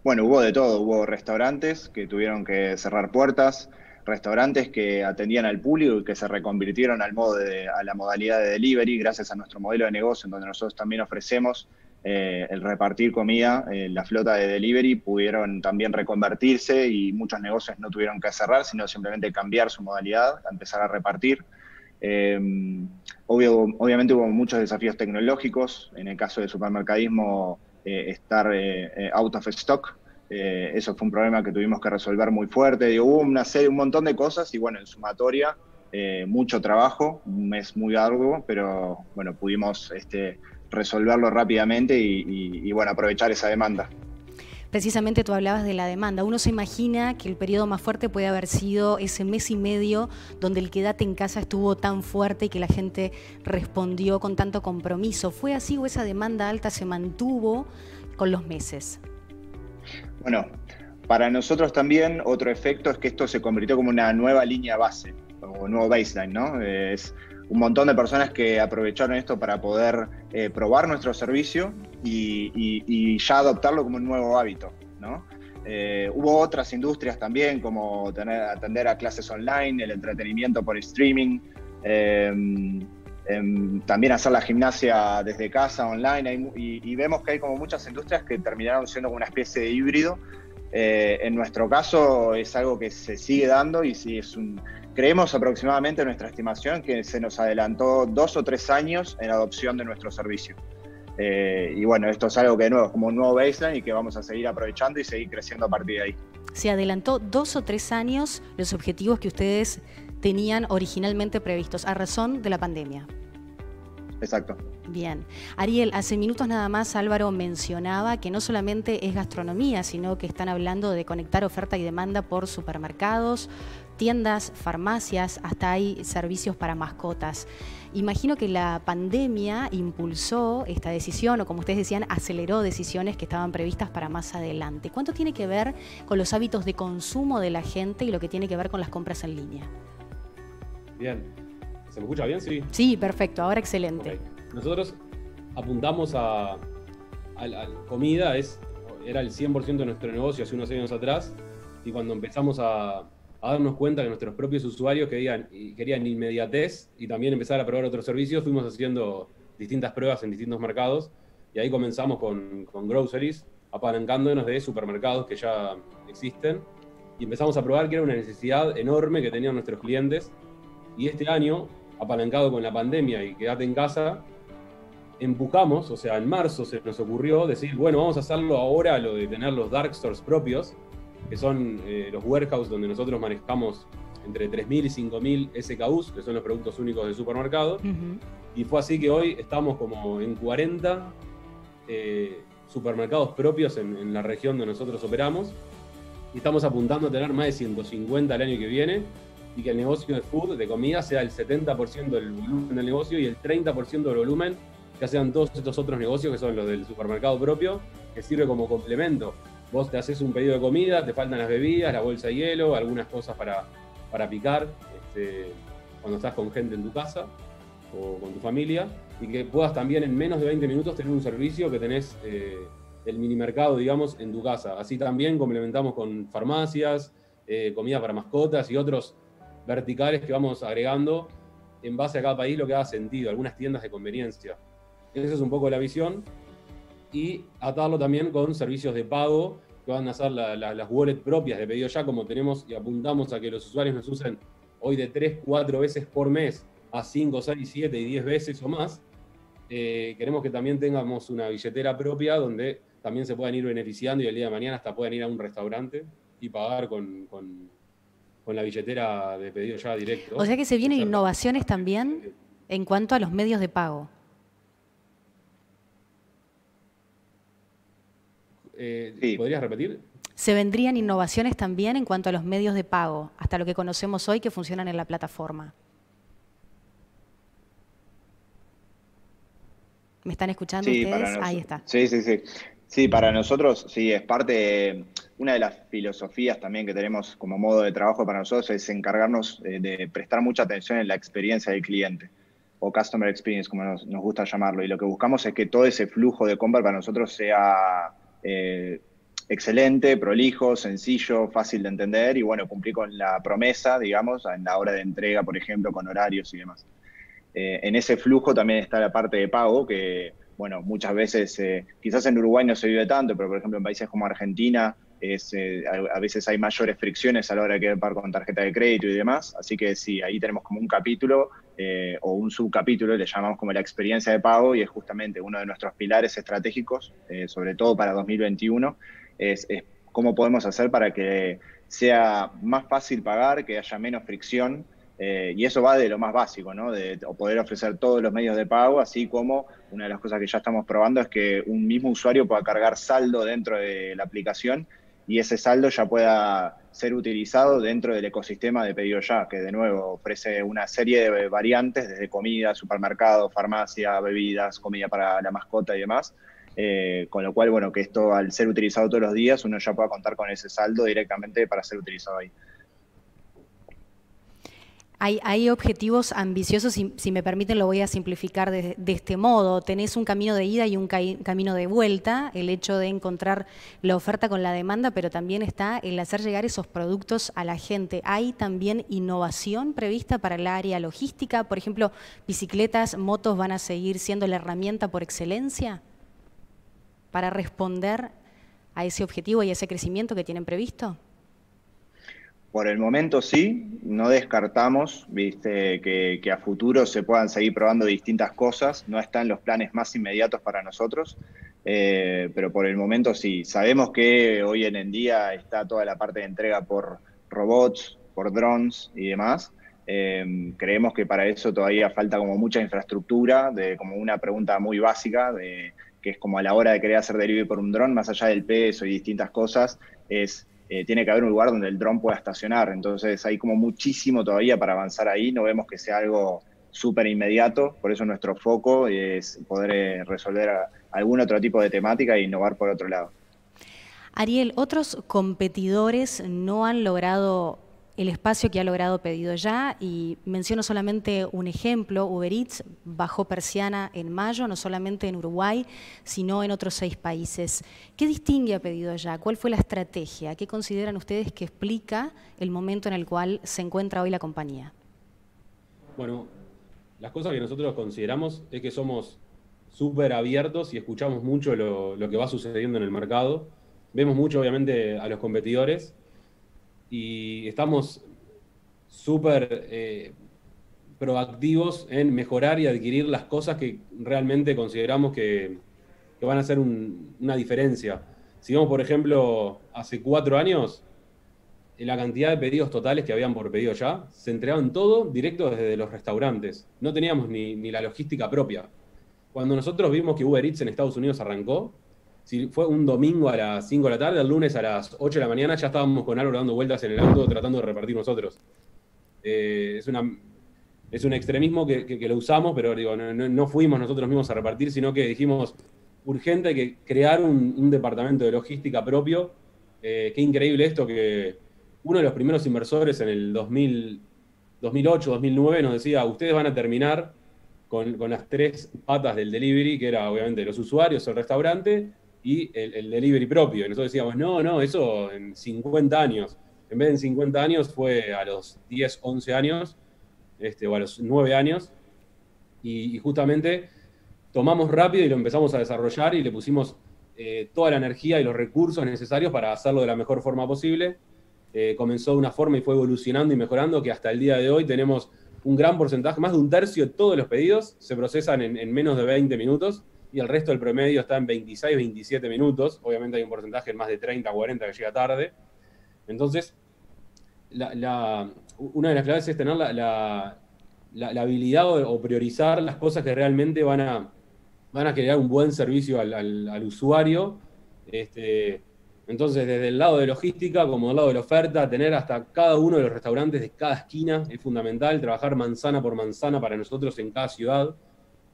Bueno, hubo de todo, hubo restaurantes que tuvieron que cerrar puertas, restaurantes que atendían al público y que se reconvirtieron al modo de, a la modalidad de delivery gracias a nuestro modelo de negocio en donde nosotros también ofrecemos eh, el repartir comida, eh, la flota de delivery pudieron también reconvertirse y muchos negocios no tuvieron que cerrar, sino simplemente cambiar su modalidad, empezar a repartir. Eh, obviamente hubo muchos desafíos tecnológicos, en el caso del supermercadismo estar eh, eh, out of stock. eso fue un problema que tuvimos que resolver muy fuerte. hubo una serie, un montón de cosas y bueno, en sumatoria, mucho trabajo, un mes muy arduo, pero bueno, pudimos este, resolverlo rápidamente y, bueno, aprovechar esa demanda. Precisamente tú hablabas de la demanda. Uno se imagina que el periodo más fuerte puede haber sido ese mes y medio donde el quédate en casa estuvo tan fuerte y que la gente respondió con tanto compromiso. ¿Fue así o esa demanda alta se mantuvo con los meses? Bueno, para nosotros también otro efecto es que esto se convirtió como una nueva línea base o nuevo baseline, ¿no? Es un montón de personas que aprovecharon esto para poder eh, probar nuestro servicio y, ya adoptarlo como un nuevo hábito. ¿no? Eh, hubo otras industrias también, como tener, atender a clases online, el entretenimiento por streaming, em, em, también hacer la gimnasia desde casa, online, y, vemos que hay como muchas industrias que terminaron siendo como una especie de híbrido. Eh, en nuestro caso es algo que se sigue dando y sí es un, creemos aproximadamente en nuestra estimación que se nos adelantó dos o tres años en adopción de nuestro servicio. Eh, y bueno, esto es algo que de nuevo, como un nuevo baseline y que vamos a seguir aprovechando y seguir creciendo a partir de ahí. Se adelantó dos o tres años los objetivos que ustedes tenían originalmente previstos a razón de la pandemia. Exacto. Bien. Ariel, hace minutos nada más Álvaro mencionaba que no solamente es gastronomía, sino que están hablando de conectar oferta y demanda por supermercados, tiendas, farmacias, hasta hay servicios para mascotas. Imagino que la pandemia impulsó esta decisión o como ustedes decían, aceleró decisiones que estaban previstas para más adelante. ¿Cuánto tiene que ver con los hábitos de consumo de la gente y lo que tiene que ver con las compras en línea? Bien. ¿Se me escucha bien? Sí. Sí, perfecto. Ahora excelente. Nosotros apuntamos a, la comida, es, era el 100% de nuestro negocio hace unos años atrás y cuando empezamos a a darnos cuenta que nuestros propios usuarios querían, querían inmediatez y también empezar a probar otros servicios. Fuimos haciendo distintas pruebas en distintos mercados y ahí comenzamos con, con groceries, apalancándonos de supermercados que ya existen y empezamos a probar que era una necesidad enorme que tenían nuestros clientes. Y este año, apalancado con la pandemia y quedate en casa, empujamos, o sea, en marzo se nos ocurrió decir, bueno, vamos a hacerlo ahora, lo de tener los dark stores propios, que son eh, los warehouse donde nosotros manejamos entre 3.000 y 5.000 SKUs, que son los productos únicos del supermercado. Y fue así que hoy estamos como en 40 eh, supermercados propios en, en, la región donde nosotros operamos. Y estamos apuntando a tener más de 150 el año que viene y que el negocio de food, de comida, sea el 70% del volumen del negocio y el 30% del volumen que sean todos estos otros negocios que son los del supermercado propio, que sirve como complemento. Vos te haces un pedido de comida, te faltan las bebidas, la bolsa de hielo, algunas cosas para, para picar este, cuando estás con gente en tu casa o con tu familia, y que puedas también en menos de 20 minutos tener un servicio que tenés eh, el mini mercado, digamos, en tu casa. Así también complementamos con farmacias, eh, comida para mascotas y otros verticales que vamos agregando en base a cada país lo que haga sentido, algunas tiendas de conveniencia. Esa es un poco la visión. Y atarlo también con servicios de pago que van a ser las wallets propias de pedido ya, como tenemos y apuntamos a que los usuarios nos usen hoy de 3, 4 veces por mes a 5, 6, 7 y 10 veces o más. Eh, queremos que también tengamos una billetera propia donde también se puedan ir beneficiando y el día de mañana hasta puedan ir a un restaurante y pagar con, con, con la billetera de pedido ya directo. O sea que se vienen innovaciones también en cuanto a los medios de pago. Eh, ¿Podrías repetir? Se vendrían innovaciones también en cuanto a los medios de pago, hasta lo que conocemos hoy que funcionan en la plataforma. ¿Me están escuchando ustedes? Ahí está. Sí, sí, sí. Sí, para nosotros sí, es parte, una de las filosofías también que tenemos como modo de trabajo para nosotros es encargarnos de, prestar mucha atención en la experiencia del cliente o customer experience, como nos, nos, gusta llamarlo. Y lo que buscamos es que todo ese flujo de compra para nosotros sea eh, excelente, prolijo, sencillo, fácil de entender y bueno, cumplí con la promesa, digamos, en la hora de entrega, por ejemplo, con horarios y demás. Eh, en ese flujo también está la parte de pago, que bueno, muchas veces, eh, quizás en Uruguay no se vive tanto, pero por ejemplo en países como Argentina, a, veces hay mayores fricciones a la hora de querer pagar con tarjeta de crédito y demás. Así que sí, ahí tenemos como un capítulo o un subcapítulo, le llamamos como la experiencia de pago y es justamente uno de nuestros pilares estratégicos, sobre todo para 2021, es, cómo podemos hacer para que sea más fácil pagar, que haya menos fricción. Eh, y eso va de lo más básico, ¿no? De poder ofrecer todos los medios de pago, así como una de las cosas que ya estamos probando es que un mismo usuario pueda cargar saldo dentro de la aplicación y ese saldo ya pueda ser utilizado dentro del ecosistema de pedido ya, que de nuevo ofrece una serie de variantes, desde comida, supermercado, farmacia, bebidas, comida para la mascota y demás, eh, con lo cual, bueno, que esto al ser utilizado todos los días, uno ya pueda contar con ese saldo directamente para ser utilizado ahí. Hay, objetivos ambiciosos, y si me permiten lo voy a simplificar de, este modo. Tenés un camino de ida y un camino de vuelta, el hecho de encontrar la oferta con la demanda, pero también está el hacer llegar esos productos a la gente. ¿Hay también innovación prevista para el área logística? Por ejemplo, bicicletas, motos van a seguir siendo la herramienta por excelencia para responder a ese objetivo y a ese crecimiento que tienen previsto? Por el momento sí, no descartamos viste, que, a futuro se puedan seguir probando distintas cosas, no están los planes más inmediatos para nosotros, eh, pero por el momento sí. Sabemos que hoy en día está toda la parte de entrega por robots, por drones y demás. Eh, creemos que para eso todavía falta como mucha infraestructura, de como una pregunta muy básica de que es como a la hora de querer hacer delivery por un dron, más allá del peso y distintas cosas, es eh, tiene que haber un lugar donde el dron pueda estacionar. Entonces hay como muchísimo todavía para avanzar ahí. No vemos que sea algo súper inmediato, por eso nuestro foco es poder eh, resolver algún otro tipo de temática e innovar por otro lado. Ariel, otros competidores no han logrado el espacio que ha logrado Pedido Ya y menciono solamente un ejemplo, Uber Eats bajó persiana en mayo, no solamente en Uruguay, sino en otros seis países. ¿Qué distingue a Pedido Ya? ¿Cuál fue la estrategia? ¿Qué consideran ustedes que explica el momento en el cual se encuentra hoy la compañía? Bueno, las cosas que nosotros consideramos es que somos súper abiertos y escuchamos mucho lo, lo que va sucediendo en el mercado. Vemos mucho, obviamente, a los competidores y estamos súper eh, proactivos en mejorar y adquirir las cosas que realmente consideramos que, van a hacer una diferencia. Si vemos, por ejemplo, hace cuatro años, la cantidad de pedidos totales que habían por pedido ya, se entregaban todo directo desde los restaurantes. No teníamos ni, ni la logística propia. Cuando nosotros vimos que Uber Eats en Estados Unidos arrancó, si fue un domingo a las 5 de la tarde, el lunes a las 8 de la mañana ya estábamos con Álvaro dando vueltas en el auto tratando de repartir nosotros. Eh, es, una, es un extremismo que, lo usamos, pero digo, no, fuimos nosotros mismos a repartir, sino que dijimos, urgente que crear un, departamento de logística propio. Eh, qué increíble esto que uno de los primeros inversores en el 2008, 2009 nos decía, ustedes van a terminar con, con, las tres patas del delivery, que era obviamente los usuarios, el restaurante y el, delivery propio. Y nosotros decíamos, no, no, eso en 50 años. En vez de en 50 años fue a los 10, 11 años, este, o a los 9 años. Y, justamente tomamos rápido y lo empezamos a desarrollar y le pusimos eh, toda la energía y los recursos necesarios para hacerlo de la mejor forma posible. Eh, comenzó de una forma y fue evolucionando y mejorando que hasta el día de hoy tenemos un gran porcentaje, más de un tercio de todos los pedidos se procesan en, en menos de 20 minutos y el resto del promedio está en 26, 27 minutos. Obviamente hay un porcentaje más de 30, 40 que llega tarde. Entonces, una de las claves es tener la, habilidad o, priorizar las cosas que realmente van a, van a crear un buen servicio al, usuario. Este, entonces, desde el lado de logística como del lado de la oferta, tener hasta cada uno de los restaurantes de cada esquina es fundamental, trabajar manzana por manzana para nosotros en cada ciudad.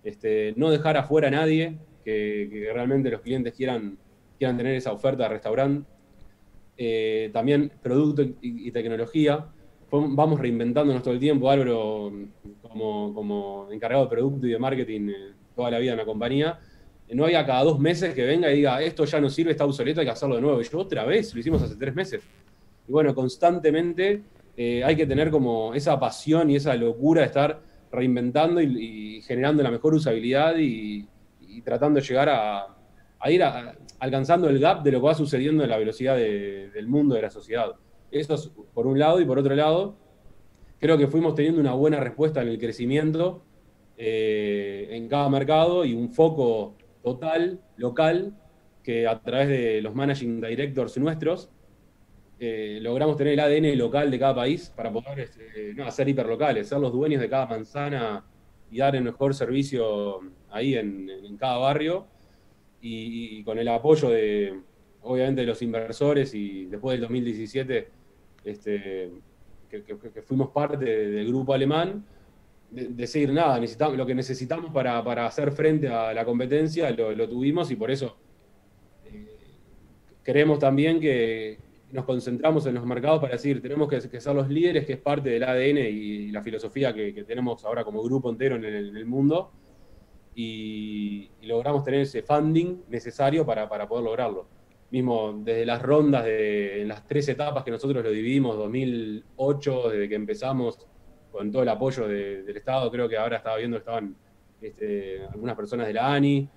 Este, no dejar afuera a nadie, que, realmente los clientes quieran, quieran tener esa oferta de restaurante. Eh, también producto y, tecnología. Vamos reinventándonos todo el tiempo. Álvaro, como, como encargado de producto y de marketing eh, toda la vida en la compañía, eh, no había cada dos meses que venga y diga, esto ya no sirve, está obsoleto, hay que hacerlo de nuevo. Yo otra vez, lo hicimos hace tres meses. Y bueno, constantemente hay que tener como esa pasión y esa locura de estar reinventando y, generando la mejor usabilidad y, tratando de llegar a, ir alcanzando el gap de lo que va sucediendo en la velocidad del mundo, de la sociedad. Eso es por un lado, y por otro lado, creo que fuimos teniendo una buena respuesta en el crecimiento eh, en cada mercado y un foco total, local, que a través de los managing directors nuestros eh, logramos tener el ADN local de cada país para poder este, hacer hiperlocales, ser los dueños de cada manzana y dar el mejor servicio ahí en, cada barrio. Y, con el apoyo de, obviamente, de los inversores y después del 2017, este, que, fuimos parte del grupo alemán, decir nada, necesitamos, lo que necesitamos para, hacer frente a la competencia lo, tuvimos y por eso eh, creemos también que, nos concentramos en los mercados para decir, tenemos que, ser los líderes, que es parte del ADN y, la filosofía que, tenemos ahora como grupo entero en el, mundo, y, logramos tener ese funding necesario para, poder lograrlo. Mismo desde las rondas, de, en las tres etapas que nosotros lo dividimos, 2008, desde que empezamos con todo el apoyo del Estado, creo que ahora estaba viendo que estaban este, algunas personas de la ANI,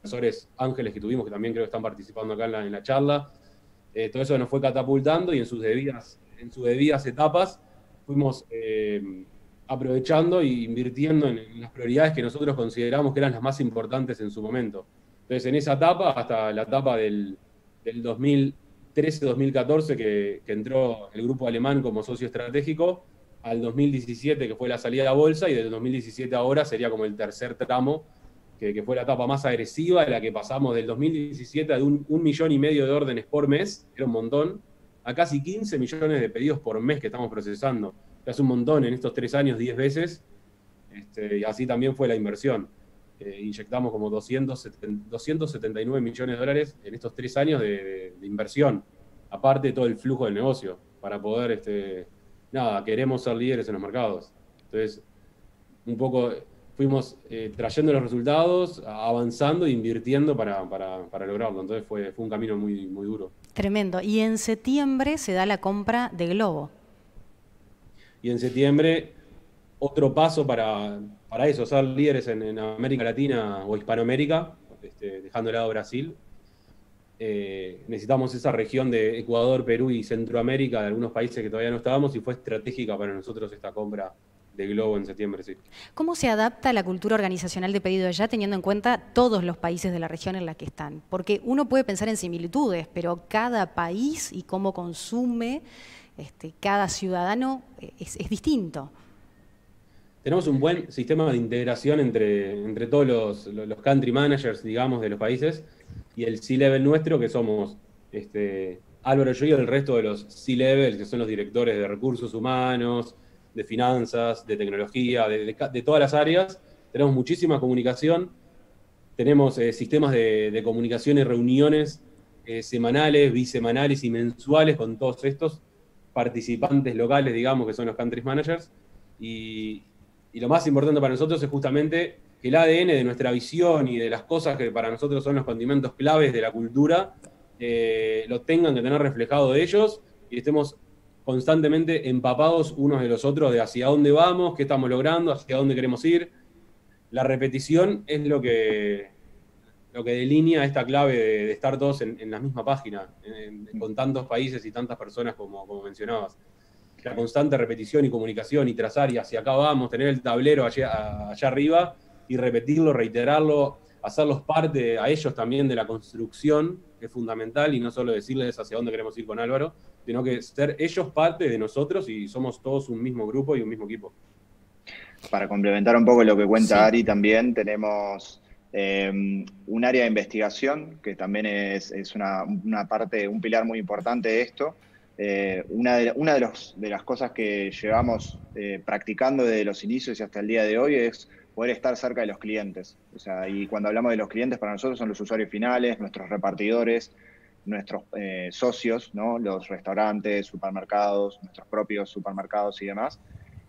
profesores ángeles que tuvimos que también creo que están participando acá en la charla, eh, todo eso nos fue catapultando y en sus debidas, en sus debidas etapas fuimos eh, aprovechando e invirtiendo en, las prioridades que nosotros consideramos que eran las más importantes en su momento. Entonces, en esa etapa, hasta la etapa del, 2013-2014, que, que, entró el grupo alemán como socio estratégico, al 2017, que fue la salida a bolsa, y del 2017 ahora sería como el tercer tramo que, fue la etapa más agresiva, la que pasamos del 2017 de un, millón y medio de órdenes por mes, era un montón, a casi 15 millones de pedidos por mes que estamos procesando. Es un montón en estos tres años, 10 veces, este, y así también fue la inversión. Eh, inyectamos como 279 millones de dólares en estos tres años de, inversión, aparte de todo el flujo del negocio, para poder este, nada, queremos ser líderes en los mercados. Entonces, un poco fuimos eh, trayendo los resultados, avanzando e invirtiendo para, lograrlo. Entonces fue, fue un camino muy, muy duro. Tremendo. Y en septiembre se da la compra de Globo. Y en septiembre, otro paso para, eso, ser líderes en, América Latina o Hispanoamérica, este, dejando de lado Brasil. Eh, necesitamos esa región de Ecuador, Perú y Centroamérica, de algunos países que todavía no estábamos, y fue estratégica para nosotros esta compra de Globo en septiembre, sí. ¿Cómo se adapta la cultura organizacional de pedido allá teniendo en cuenta todos los países de la región en la que están? Porque uno puede pensar en similitudes, pero cada país y cómo consume este, cada ciudadano es, distinto. Tenemos un buen sistema de integración entre, entre todos los, los country managers, digamos, de los países y el C-Level nuestro, que somos este, Álvaro, yo y el resto de los C-Level, que son los directores de recursos humanos, de finanzas, de tecnología, de, todas las áreas. Tenemos muchísima comunicación, tenemos eh, sistemas de, comunicación y reuniones eh, semanales, bisemanales y mensuales con todos estos participantes locales, digamos, que son los country managers. Y, lo más importante para nosotros es justamente que el ADN de nuestra visión y de las cosas que para nosotros son los condimentos claves de la cultura, eh, lo tengan que tener reflejado de ellos y estemos constantemente empapados unos de los otros de hacia dónde vamos, qué estamos logrando, hacia dónde queremos ir. La repetición es lo que, lo que delinea esta clave de, estar todos en, la misma página, con tantos países y tantas personas como, como mencionabas. La constante repetición y comunicación y trazar y hacia acá vamos, tener el tablero allá, allá arriba y repetirlo, reiterarlo, hacerlos parte a ellos también de la construcción, que es fundamental, y no solo decirles hacia dónde queremos ir con Álvaro, sino que ser ellos parte de nosotros y somos todos un mismo grupo y un mismo equipo. Para complementar un poco lo que cuenta Ari, también tenemos eh, un área de investigación que también es, una, parte, un pilar muy importante de esto. Eh, una, de, una de, los, de, las cosas que llevamos eh, practicando desde los inicios y hasta el día de hoy es poder estar cerca de los clientes. O sea, y cuando hablamos de los clientes, para nosotros son los usuarios finales, nuestros repartidores, nuestros eh, socios, ¿no? los restaurantes, supermercados, nuestros propios supermercados y demás.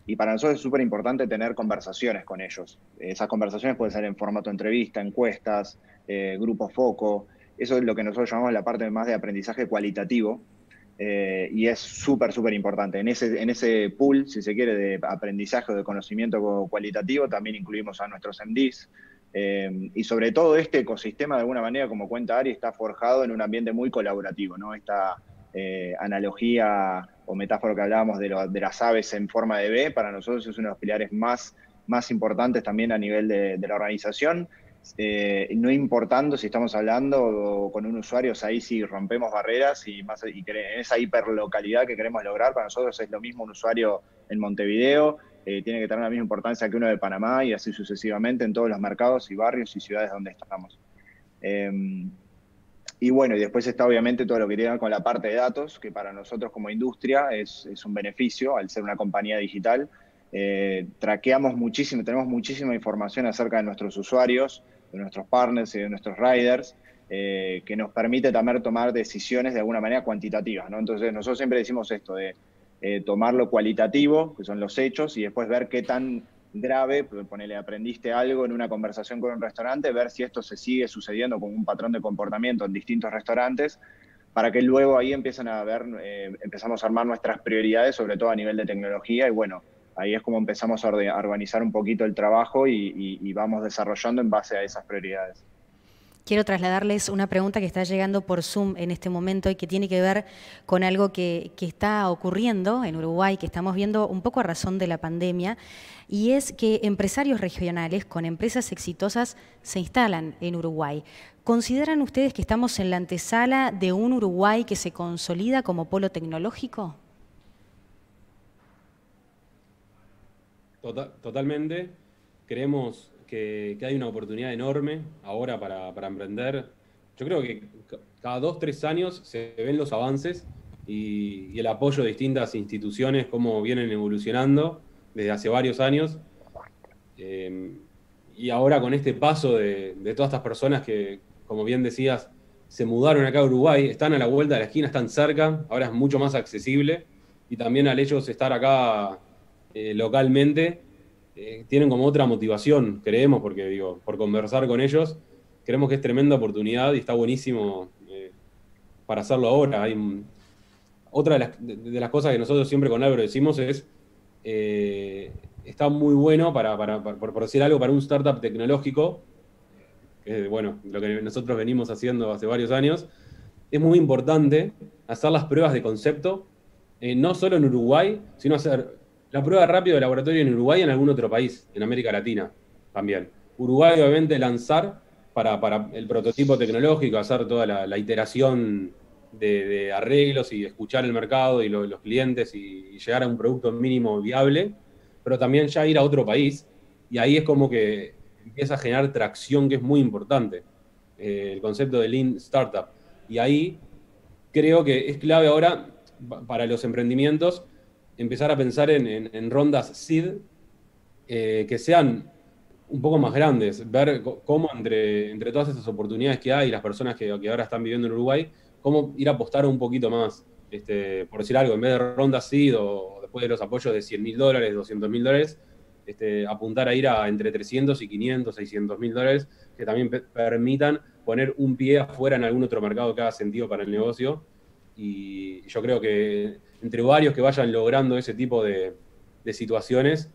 Y para nosotros es súper importante tener conversaciones con ellos. Esas conversaciones pueden ser en formato entrevista, encuestas, eh, grupo foco. Eso es lo que nosotros llamamos la parte más de aprendizaje cualitativo. Eh, y es súper, súper importante. En ese, en ese pool, si se quiere, de aprendizaje o de conocimiento cualitativo, también incluimos a nuestros MDs, eh, y sobre todo este ecosistema, de alguna manera, como cuenta Ari, está forjado en un ambiente muy colaborativo, ¿no? Esta eh, analogía o metáfora que hablábamos de, las aves en forma de B, para nosotros es uno de los pilares más, más importantes también a nivel de, la organización. Eh, no importando si estamos hablando con un usuario, ahí sí rompemos barreras y, más, esa hiperlocalidad que queremos lograr, para nosotros es lo mismo un usuario en Montevideo, eh, tiene que tener la misma importancia que uno de Panamá y así sucesivamente en todos los mercados y barrios y ciudades donde estamos. Em, y bueno, y después está obviamente todo lo que tiene que ver con la parte de datos, que para nosotros como industria es, un beneficio al ser una compañía digital. Eh, traqueamos muchísimo, tenemos muchísima información acerca de nuestros usuarios, de nuestros partners y de nuestros riders, eh, que nos permite también tomar decisiones de alguna manera cuantitativas. ¿no? Entonces nosotros siempre decimos esto de eh, tomar lo cualitativo, que son los hechos, y después ver qué tan grave, ponele, aprendiste algo en una conversación con un restaurante, ver si esto se sigue sucediendo con un patrón de comportamiento en distintos restaurantes, para que luego ahí empiecen a ver, eh, empezamos a armar nuestras prioridades, sobre todo a nivel de tecnología, y bueno, ahí es como empezamos a organizar un poquito el trabajo y vamos desarrollando en base a esas prioridades. Quiero trasladarles una pregunta que está llegando por Zoom en este momento y que tiene que ver con algo que, está ocurriendo en Uruguay, que estamos viendo un poco a razón de la pandemia, y es que empresarios regionales con empresas exitosas se instalan en Uruguay. ¿Consideran ustedes que estamos en la antesala de un Uruguay que se consolida como polo tecnológico? Tota-, totalmente. Creemos que, hay una oportunidad enorme ahora para, emprender. Yo creo que cada dos, tres años se ven los avances y, el apoyo de distintas instituciones, cómo vienen evolucionando desde hace varios años. Eh, y ahora con este paso de, todas estas personas que, como bien decías, se mudaron acá a Uruguay, están a la vuelta de la esquina, están cerca, ahora es mucho más accesible y también al ellos estar acá eh, localmente, eh, tienen como otra motivación, creemos, porque digo, por conversar con ellos, creemos que es tremenda oportunidad y está buenísimo eh, para hacerlo ahora. Hay, otra de las, de las, cosas que nosotros siempre con Álvaro decimos es, está muy bueno para, para, por decir algo, para un startup tecnológico, que es bueno, lo que nosotros venimos haciendo hace varios años, es muy importante hacer las pruebas de concepto, no solo en Uruguay, sino hacer la prueba rápida de laboratorio en Uruguay y en algún otro país, en América Latina también. Uruguay, obviamente, lanzar para, el prototipo tecnológico, hacer toda la, iteración de, arreglos y escuchar el mercado y los clientes y, llegar a un producto mínimo viable, pero también ya ir a otro país y ahí es como que empieza a generar tracción que es muy importante. Eh, el concepto de Lean Startup. Y ahí creo que es clave ahora para los emprendimientos empezar a pensar en, rondas SID eh, que sean un poco más grandes, ver cómo entre, entre todas estas oportunidades que hay, las personas que, ahora están viviendo en Uruguay, cómo ir a apostar un poquito más, este, por decir algo, en vez de rondas SID o después de los apoyos de 100 mil dólares, 200 mil dólares, este, apuntar a ir a entre 300 y 500, 600 mil dólares, que también permitan poner un pie afuera en algún otro mercado que haga sentido para el negocio. Y yo creo que entre varios que vayan logrando ese tipo de, situaciones,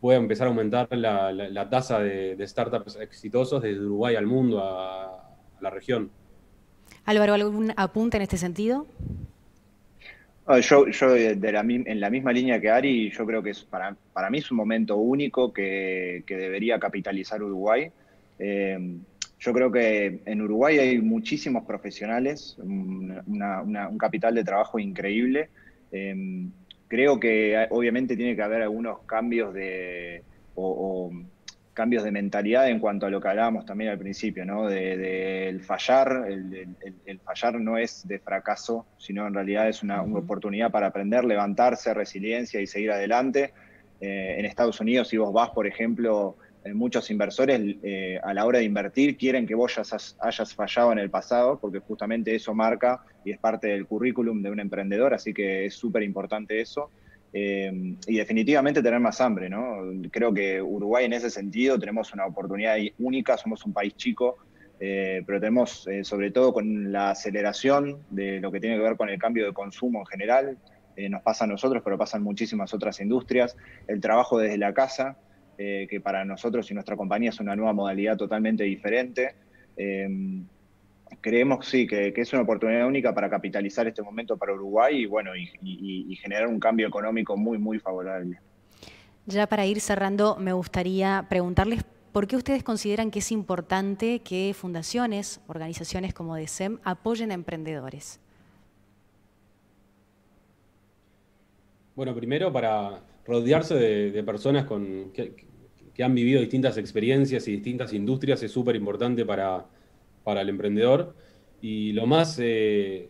puede empezar a aumentar la, tasa de, startups exitosos desde Uruguay al mundo, a, la región. Álvaro, ¿algún apunte en este sentido? Ah, yo, yo en la misma línea que Ari, yo creo que es para, para mí es un momento único que, debería capitalizar Uruguay. Eh, yo creo que en Uruguay hay muchísimos profesionales, un capital de trabajo increíble. Em, creo que obviamente tiene que haber algunos cambios de, o, cambios de mentalidad en cuanto a lo que hablábamos también al principio, ¿no? Del fallar, el, fallar no es de fracaso, sino en realidad es una, oportunidad para aprender, levantarse, resiliencia y seguir adelante. Eh, en Estados Unidos, si vos vas, por ejemplo, eh, muchos inversores eh, a la hora de invertir quieren que vos hayas, fallado en el pasado, porque justamente eso marca y es parte del currículum de un emprendedor, así que es súper importante eso. Eh, y definitivamente tener más hambre, ¿no? Creo que Uruguay en ese sentido tenemos una oportunidad única, somos un país chico, pero tenemos sobre todo con la aceleración de lo que tiene que ver con el cambio de consumo en general, nos pasa a nosotros, pero pasan muchísimas otras industrias, el trabajo desde la casa, eh, que para nosotros y nuestra compañía es una nueva modalidad totalmente diferente. Eh, creemos sí que, es una oportunidad única para capitalizar este momento para Uruguay y bueno y, generar un cambio económico muy muy favorable. Ya para ir cerrando, me gustaría preguntarles por qué ustedes consideran que es importante que fundaciones, organizaciones como DECEM apoyen a emprendedores. Bueno, primero para rodearse de, personas con, que, han vivido distintas experiencias y distintas industrias es súper importante para, el emprendedor. Y lo más eh,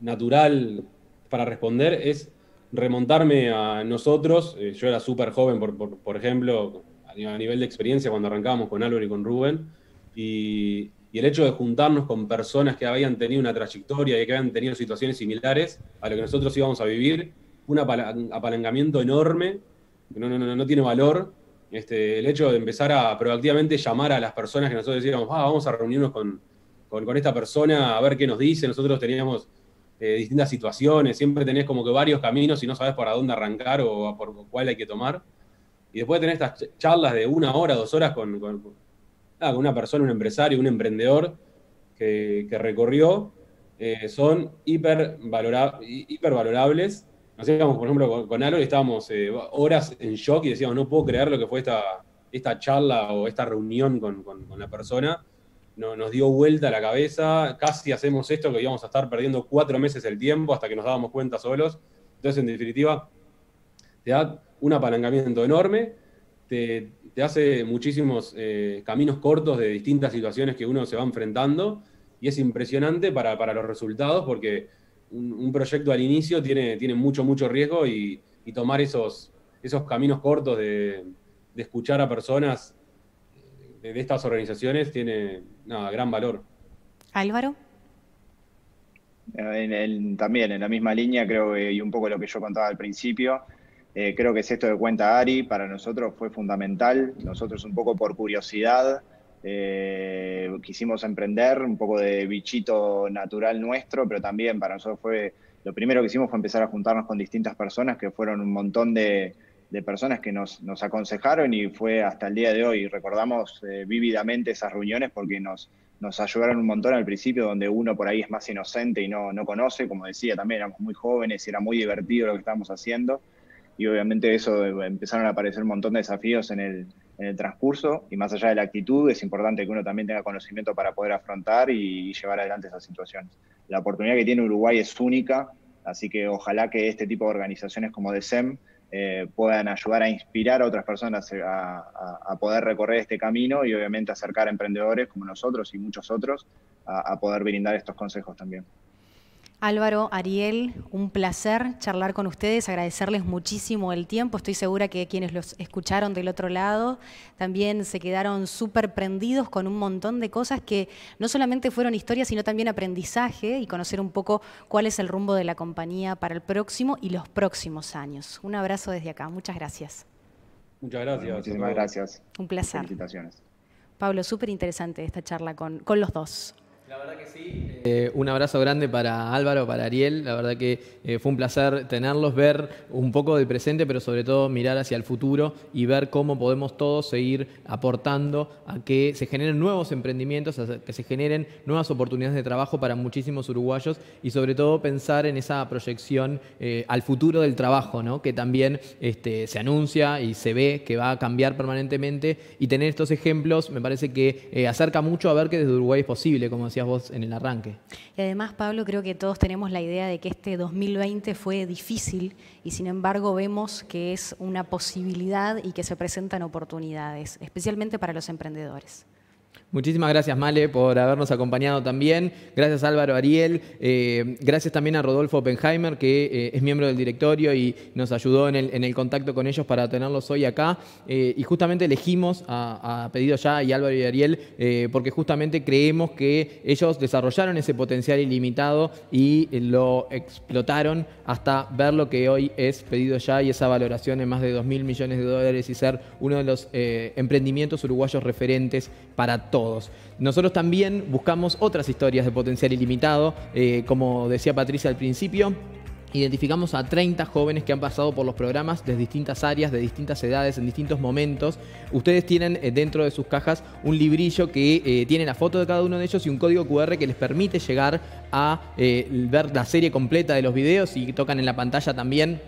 natural para responder es remontarme a nosotros. Eh, yo era súper joven, por, ejemplo, a nivel de experiencia cuando arrancábamos con Álvaro y con Rubén. Y, el hecho de juntarnos con personas que habían tenido una trayectoria y que habían tenido situaciones similares a lo que nosotros íbamos a vivir, un apalancamiento enorme, que no, tiene valor. Este, el hecho de empezar a proactivamente llamar a las personas que nosotros decíamos, ah, vamos a reunirnos con, esta persona a ver qué nos dice. Nosotros teníamos eh, distintas situaciones, siempre tenés como que varios caminos y no sabes para dónde arrancar o por cuál hay que tomar. Y después de tener estas charlas de una hora, dos horas con, con, una persona, un empresario, un emprendedor que, que recorrió, eh, son hiper, hiper valorables Hacíamos, por ejemplo, con, con estábamos eh, horas en shock y decíamos, no puedo creer lo que fue esta, esta charla o esta reunión con, la persona. No, nos dio vuelta la cabeza, casi hacemos esto que íbamos a estar perdiendo cuatro meses el tiempo hasta que nos dábamos cuenta solos. Entonces, en definitiva, te da un apalancamiento enorme, te, hace muchísimos eh, caminos cortos de distintas situaciones que uno se va enfrentando y es impresionante para, para los resultados porque un, proyecto al inicio tiene, tiene mucho, mucho riesgo y, tomar esos, esos caminos cortos de, escuchar a personas de, estas organizaciones tiene gran valor. Álvaro. también en la misma línea, creo que, y un poco lo que yo contaba al principio, eh, creo que es esto de cuenta Ari, para nosotros fue fundamental, nosotros un poco por curiosidad eh, quisimos emprender, un poco de bichito natural nuestro, pero también para nosotros fue, lo primero que hicimos fue empezar a juntarnos con distintas personas, que fueron un montón de, personas que nos, aconsejaron y fue hasta el día de hoy. Recordamos eh, vívidamente esas reuniones porque nos, nos ayudaron un montón al principio, donde uno por ahí es más inocente y no, no conoce, como decía, también éramos muy jóvenes y era muy divertido lo que estábamos haciendo y obviamente eso eh, empezaron a aparecer un montón de desafíos en el, en el transcurso y más allá de la actitud es importante que uno también tenga conocimiento para poder afrontar y, llevar adelante esas situaciones. La oportunidad que tiene Uruguay es única, así que ojalá que este tipo de organizaciones como DECEM eh, puedan ayudar a inspirar a otras personas a, poder recorrer este camino y obviamente acercar a emprendedores como nosotros y muchos otros a poder brindar estos consejos también. Álvaro, Ariel, un placer charlar con ustedes, agradecerles muchísimo el tiempo. Estoy segura que quienes los escucharon del otro lado también se quedaron súper prendidos con un montón de cosas que no solamente fueron historias, sino también aprendizaje y conocer un poco cuál es el rumbo de la compañía para el próximo y los próximos años. Un abrazo desde acá. Muchas gracias. Muchas gracias. muchísimas gracias. Un placer. Felicitaciones. Pablo, súper interesante esta charla con, con los dos. La verdad que sí. Eh, un abrazo grande para Álvaro, para Ariel. La verdad que eh, fue un placer tenerlos, ver un poco del presente, pero sobre todo mirar hacia el futuro y ver cómo podemos todos seguir aportando a que se generen nuevos emprendimientos, a que se generen nuevas oportunidades de trabajo para muchísimos uruguayos y sobre todo pensar en esa proyección eh, al futuro del trabajo, ¿no? que también este, se anuncia y se ve que va a cambiar permanentemente y tener estos ejemplos me parece que acerca mucho a ver que desde Uruguay es posible, como decía vos en el arranque. Y además, Pablo, creo que todos tenemos la idea de que este 2020 fue difícil y sin embargo vemos que es una posibilidad y que se presentan oportunidades, especialmente para los emprendedores. Muchísimas gracias, Male, por habernos acompañado también. Gracias, Álvaro Ariel. Eh, gracias también a Rodolfo Oppenheimer, que eh, es miembro del directorio y nos ayudó en el, contacto con ellos para tenerlos hoy acá. Eh, y justamente elegimos a, Pedido Ya y Álvaro y Ariel porque justamente creemos que ellos desarrollaron ese potencial ilimitado y lo explotaron hasta ver lo que hoy es Pedido Ya y esa valoración en más de 2 mil millones de dólares y ser uno de los emprendimientos uruguayos referentes para todos nosotros también buscamos otras historias de potencial ilimitado, eh, como decía Patricia al principio. Identificamos a 30 jóvenes que han pasado por los programas de distintas áreas, de distintas edades, en distintos momentos. Ustedes tienen eh, dentro de sus cajas un librillo que eh, tiene la foto de cada uno de ellos y un código QR que les permite llegar a ver la serie completa de los videos y tocan en la pantalla también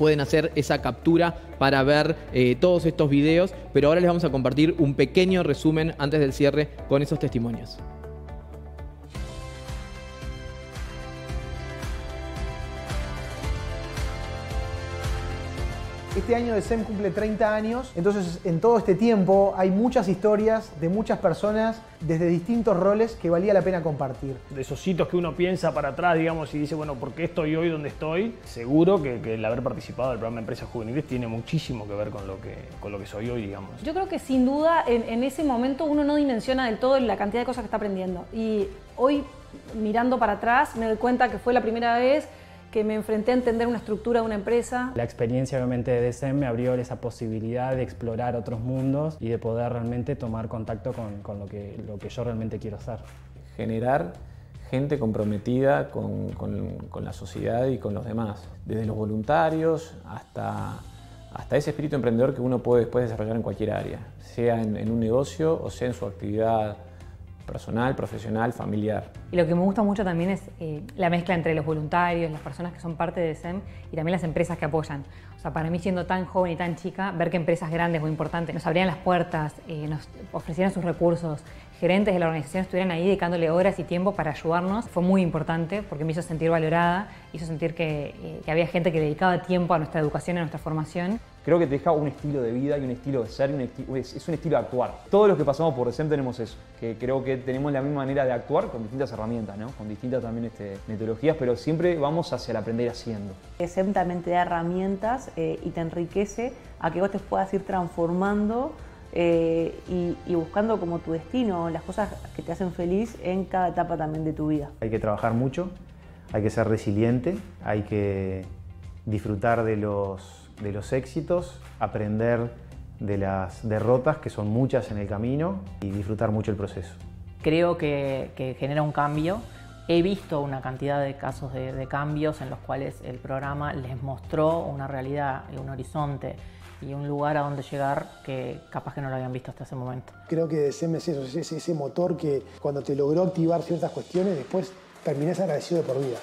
pueden hacer esa captura para ver eh, todos estos videos, pero ahora les vamos a compartir un pequeño resumen antes del cierre con esos testimonios. Este año de SEM cumple 30 años, entonces en todo este tiempo hay muchas historias de muchas personas desde distintos roles que valía la pena compartir. De esos hitos que uno piensa para atrás, digamos, y dice, bueno, ¿por qué estoy hoy donde estoy? Seguro que, el haber participado del programa Empresas Juveniles tiene muchísimo que ver con lo que, con lo que soy hoy, digamos. Yo creo que sin duda en, en ese momento uno no dimensiona del todo la cantidad de cosas que está aprendiendo. Y hoy, mirando para atrás, me doy cuenta que fue la primera vez que me enfrenté a entender una estructura de una empresa. La experiencia obviamente de DSM me abrió esa posibilidad de explorar otros mundos y de poder realmente tomar contacto con, lo, que, lo que yo realmente quiero hacer. Generar gente comprometida con, la sociedad y con los demás, desde los voluntarios hasta, hasta ese espíritu emprendedor que uno puede después desarrollar en cualquier área, sea en, en un negocio o sea en su actividad personal, profesional, familiar. Y lo que me gusta mucho también es eh, la mezcla entre los voluntarios, las personas que son parte de SEM y también las empresas que apoyan. O sea, para mí siendo tan joven y tan chica, ver que empresas grandes o importantes nos abrían las puertas, eh, nos ofrecieran sus recursos, gerentes de la organización estuvieran ahí dedicándole horas y tiempo para ayudarnos, fue muy importante porque me hizo sentir valorada, hizo sentir que, eh, que había gente que dedicaba tiempo a nuestra educación, a nuestra formación creo que te deja un estilo de vida y un estilo de ser, es, un estilo de actuar. Todos los que pasamos por RECEM tenemos eso, que creo que tenemos la misma manera de actuar con distintas herramientas, ¿no? con distintas también este, metodologías, pero siempre vamos hacia el aprender haciendo. RECEM también te da herramientas eh, y te enriquece a que vos te puedas ir transformando eh, y, y, buscando como tu destino, las cosas que te hacen feliz en cada etapa también de tu vida. Hay que trabajar mucho, hay que ser resiliente, hay que disfrutar de los, de los éxitos, aprender de las derrotas, que son muchas en el camino, y disfrutar mucho el proceso. Creo que, que genera un cambio. He visto una cantidad de casos de, de cambios en los cuales el programa les mostró una realidad, un horizonte y un lugar a donde llegar que capaz que no lo habían visto hasta ese momento. Creo que eso, es ese, ese motor que cuando te logró activar ciertas cuestiones, después terminás agradecido de por vida.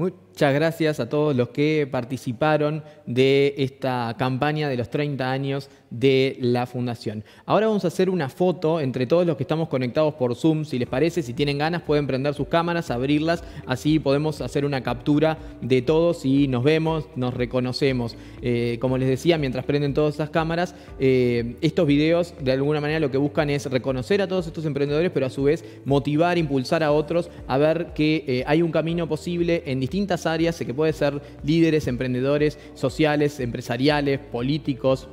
뭐 Muchas gracias a todos los que participaron de esta campaña de los 30 años de la Fundación. Ahora vamos a hacer una foto entre todos los que estamos conectados por Zoom. Si les parece, si tienen ganas, pueden prender sus cámaras, abrirlas, así podemos hacer una captura de todos y nos vemos, nos reconocemos. Eh, como les decía, mientras prenden todas esas cámaras, eh, estos videos de alguna manera lo que buscan es reconocer a todos estos emprendedores, pero a su vez motivar, impulsar a otros a ver que eh, hay un camino posible en distintas áreas, que puede ser líderes, emprendedores sociales, empresariales, políticos,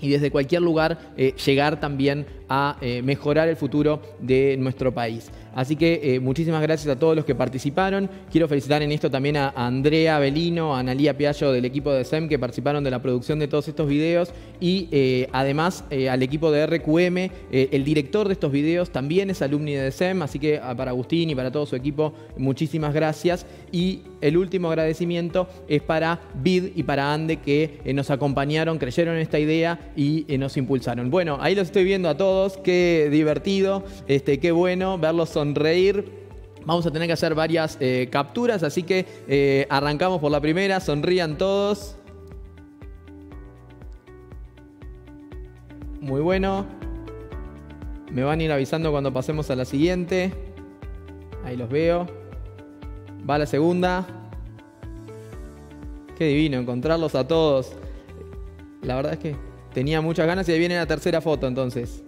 y desde cualquier lugar eh, llegar también a eh, mejorar el futuro de nuestro país. Así que eh, muchísimas gracias a todos los que participaron. Quiero felicitar en esto también a Andrea Belino, a Analía Piallo del equipo de SEM que participaron de la producción de todos estos videos y además al equipo de RQM. el director de estos videos también es alumni de SEM, así que para Agustín y para todo su equipo, muchísimas gracias. Y el último agradecimiento es para BID y para Ande que nos acompañaron, creyeron en esta idea y nos impulsaron. Bueno, ahí los estoy viendo a todos qué divertido, este, qué bueno verlos sonreír. Vamos a tener que hacer varias eh, capturas, así que eh, arrancamos por la primera, sonrían todos. Muy bueno. Me van a ir avisando cuando pasemos a la siguiente. Ahí los veo. Va la segunda. Qué divino encontrarlos a todos. La verdad es que tenía muchas ganas y ahí viene la tercera foto entonces.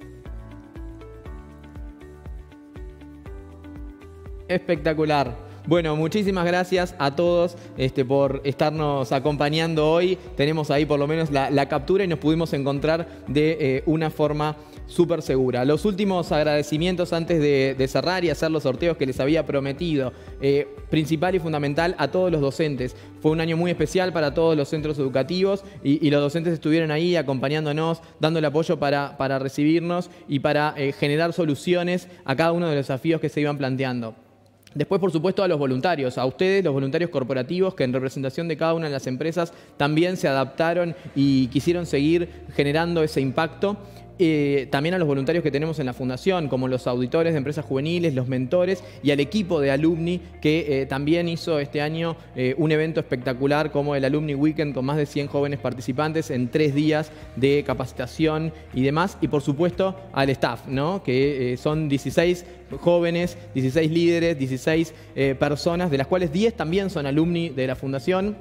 Espectacular. Bueno, muchísimas gracias a todos este, por estarnos acompañando hoy. Tenemos ahí por lo menos la, captura y nos pudimos encontrar de eh, una forma súper segura. Los últimos agradecimientos antes de, cerrar y hacer los sorteos que les había prometido. Eh, principal y fundamental a todos los docentes. Fue un año muy especial para todos los centros educativos y, los docentes estuvieron ahí acompañándonos, dando el apoyo para, para recibirnos y para eh, generar soluciones a cada uno de los desafíos que se iban planteando. Después, por supuesto, a los voluntarios, a ustedes, los voluntarios corporativos, que en representación de cada una de las empresas también se adaptaron y quisieron seguir generando ese impacto. Eh, también a los voluntarios que tenemos en la fundación, como los auditores de empresas juveniles, los mentores y al equipo de alumni que eh, también hizo este año eh, un evento espectacular como el Alumni Weekend con más de 100 jóvenes participantes en tres días de capacitación y demás. Y por supuesto al staff, ¿no? que son 16 jóvenes, 16 líderes, 16 personas, de las cuales 10 también son alumni de la fundación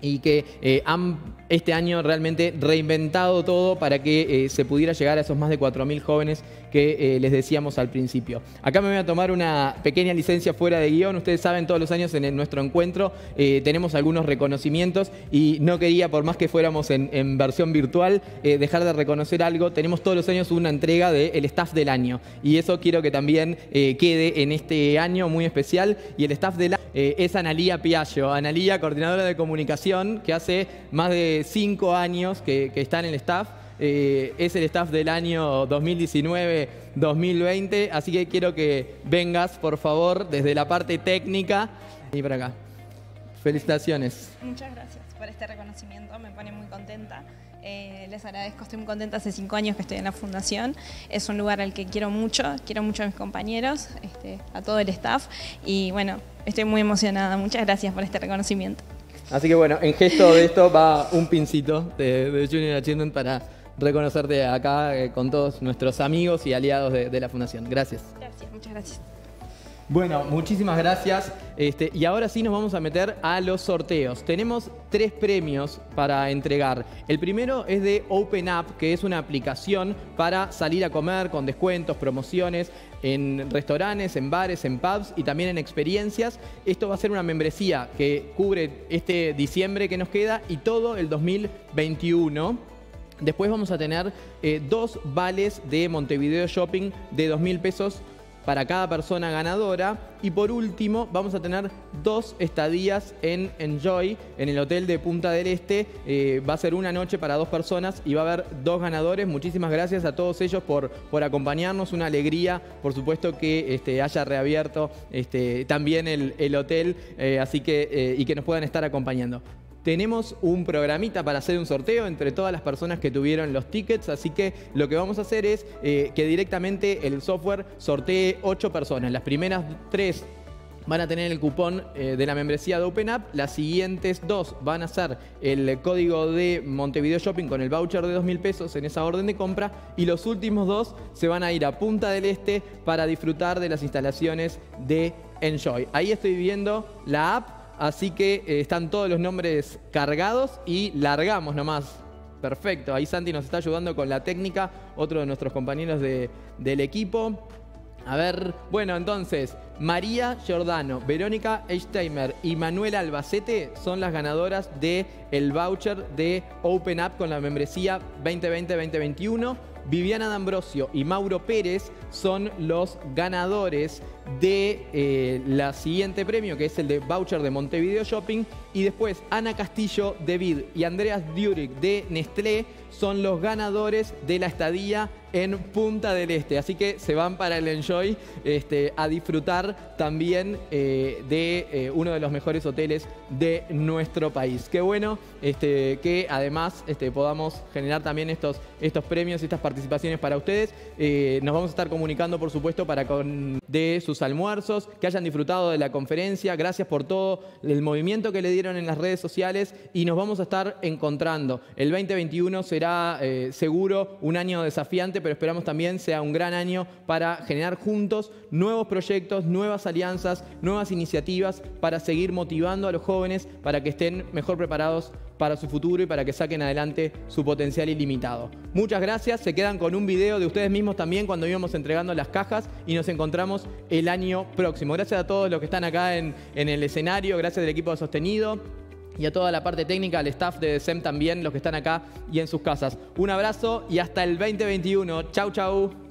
y que eh, han este año realmente reinventado todo para que eh, se pudiera llegar a esos más de 4.000 jóvenes que eh, les decíamos al principio. Acá me voy a tomar una pequeña licencia fuera de guion. Ustedes saben, todos los años en nuestro encuentro tenemos algunos reconocimientos y no quería, por más que fuéramos en, versión virtual, dejar de reconocer algo. Tenemos todos los años una entrega del staff del año y eso quiero que también quede en este año muy especial. Y el staff del año es Analía Piaggio. Analía, coordinadora de comunicación que hace más de cinco años que, está en el staff. Eh, es el staff del año 2019-2020, así que quiero que vengas, por favor, desde la parte técnica y para acá. Felicitaciones. Muchas gracias por este reconocimiento, me pone muy contenta. Eh, les agradezco, estoy muy contenta hace cinco años que estoy en la fundación. Es un lugar al que quiero mucho, quiero mucho a mis compañeros, este, a todo el staff y bueno, estoy muy emocionada. Muchas gracias por este reconocimiento. Así que bueno, en gesto de esto va un pincito de, Junior Achievement para reconocerte acá eh, con todos nuestros amigos y aliados de, la Fundación. Gracias. Gracias, muchas gracias. Bueno, muchísimas gracias. Este, y ahora sí nos vamos a meter a los sorteos. Tenemos tres premios para entregar. El primero es de Open Up, que es una aplicación para salir a comer con descuentos, promociones en restaurantes, en bares, en pubs y también en experiencias. Esto va a ser una membresía que cubre este diciembre que nos queda y todo el 2021. Después vamos a tener eh, dos vales de Montevideo Shopping de 2.000 pesos para cada persona ganadora. Y por último, vamos a tener dos estadías en Enjoy, en el hotel de Punta del Este. Eh, va a ser una noche para dos personas y va a haber dos ganadores. Muchísimas gracias a todos ellos por, por acompañarnos. Una alegría, por supuesto, que este, haya reabierto este, también el, hotel eh, así que, y que nos puedan estar acompañando. Tenemos un programita para hacer un sorteo entre todas las personas que tuvieron los tickets, así que lo que vamos a hacer es eh, que directamente el software sortee 8 personas. Las primeras 3 van a tener el cupón eh, de la membresía de OpenUp. Las siguientes dos van a ser el código de Montevideo Shopping con el voucher de 2.000 pesos en esa orden de compra. Y los últimos dos se van a ir a Punta del Este para disfrutar de las instalaciones de Enjoy. Ahí estoy viendo la app Así que eh, están todos los nombres cargados y largamos nomás. Perfecto, ahí Santi nos está ayudando con la técnica, otro de nuestros compañeros del equipo. A ver, bueno, entonces, María Giordano, Verónica Eichheimer y Manuel Albacete son las ganadoras del el voucher de Open Up con la membresía 2020-2021. Viviana D'Ambrosio y Mauro Pérez son los ganadores de eh, la siguiente premio, que es el de voucher de Montevideo Shopping. Y después Ana Castillo, David y Andreas Durick de Nestlé son los ganadores de la estadía en Punta del Este. Así que se van para el Enjoy este, a disfrutar también eh, de eh, uno de los mejores hoteles de nuestro país. Qué bueno este, que además este, podamos generar también estos, estos premios y estas participaciones para ustedes. nos vamos a estar comunicando, por supuesto, para con de sus almuerzos, que hayan disfrutado de la conferencia. Gracias por todo el movimiento que le dieron en las redes sociales y nos vamos a estar encontrando. El 2021 será eh, seguro un año desafiante, pero esperamos también sea un gran año para generar juntos nuevos proyectos, nuevas alianzas, nuevas iniciativas para seguir motivando a los jóvenes para que estén mejor preparados para su futuro y para que saquen adelante su potencial ilimitado. Muchas gracias, se quedan con un video de ustedes mismos también cuando íbamos entregando las cajas y nos encontramos el año próximo. Gracias a todos los que están acá en, el escenario, gracias al equipo de sostenido y a toda la parte técnica, al staff de SEM también, los que están acá y en sus casas. Un abrazo y hasta el 2021. Chau, chau.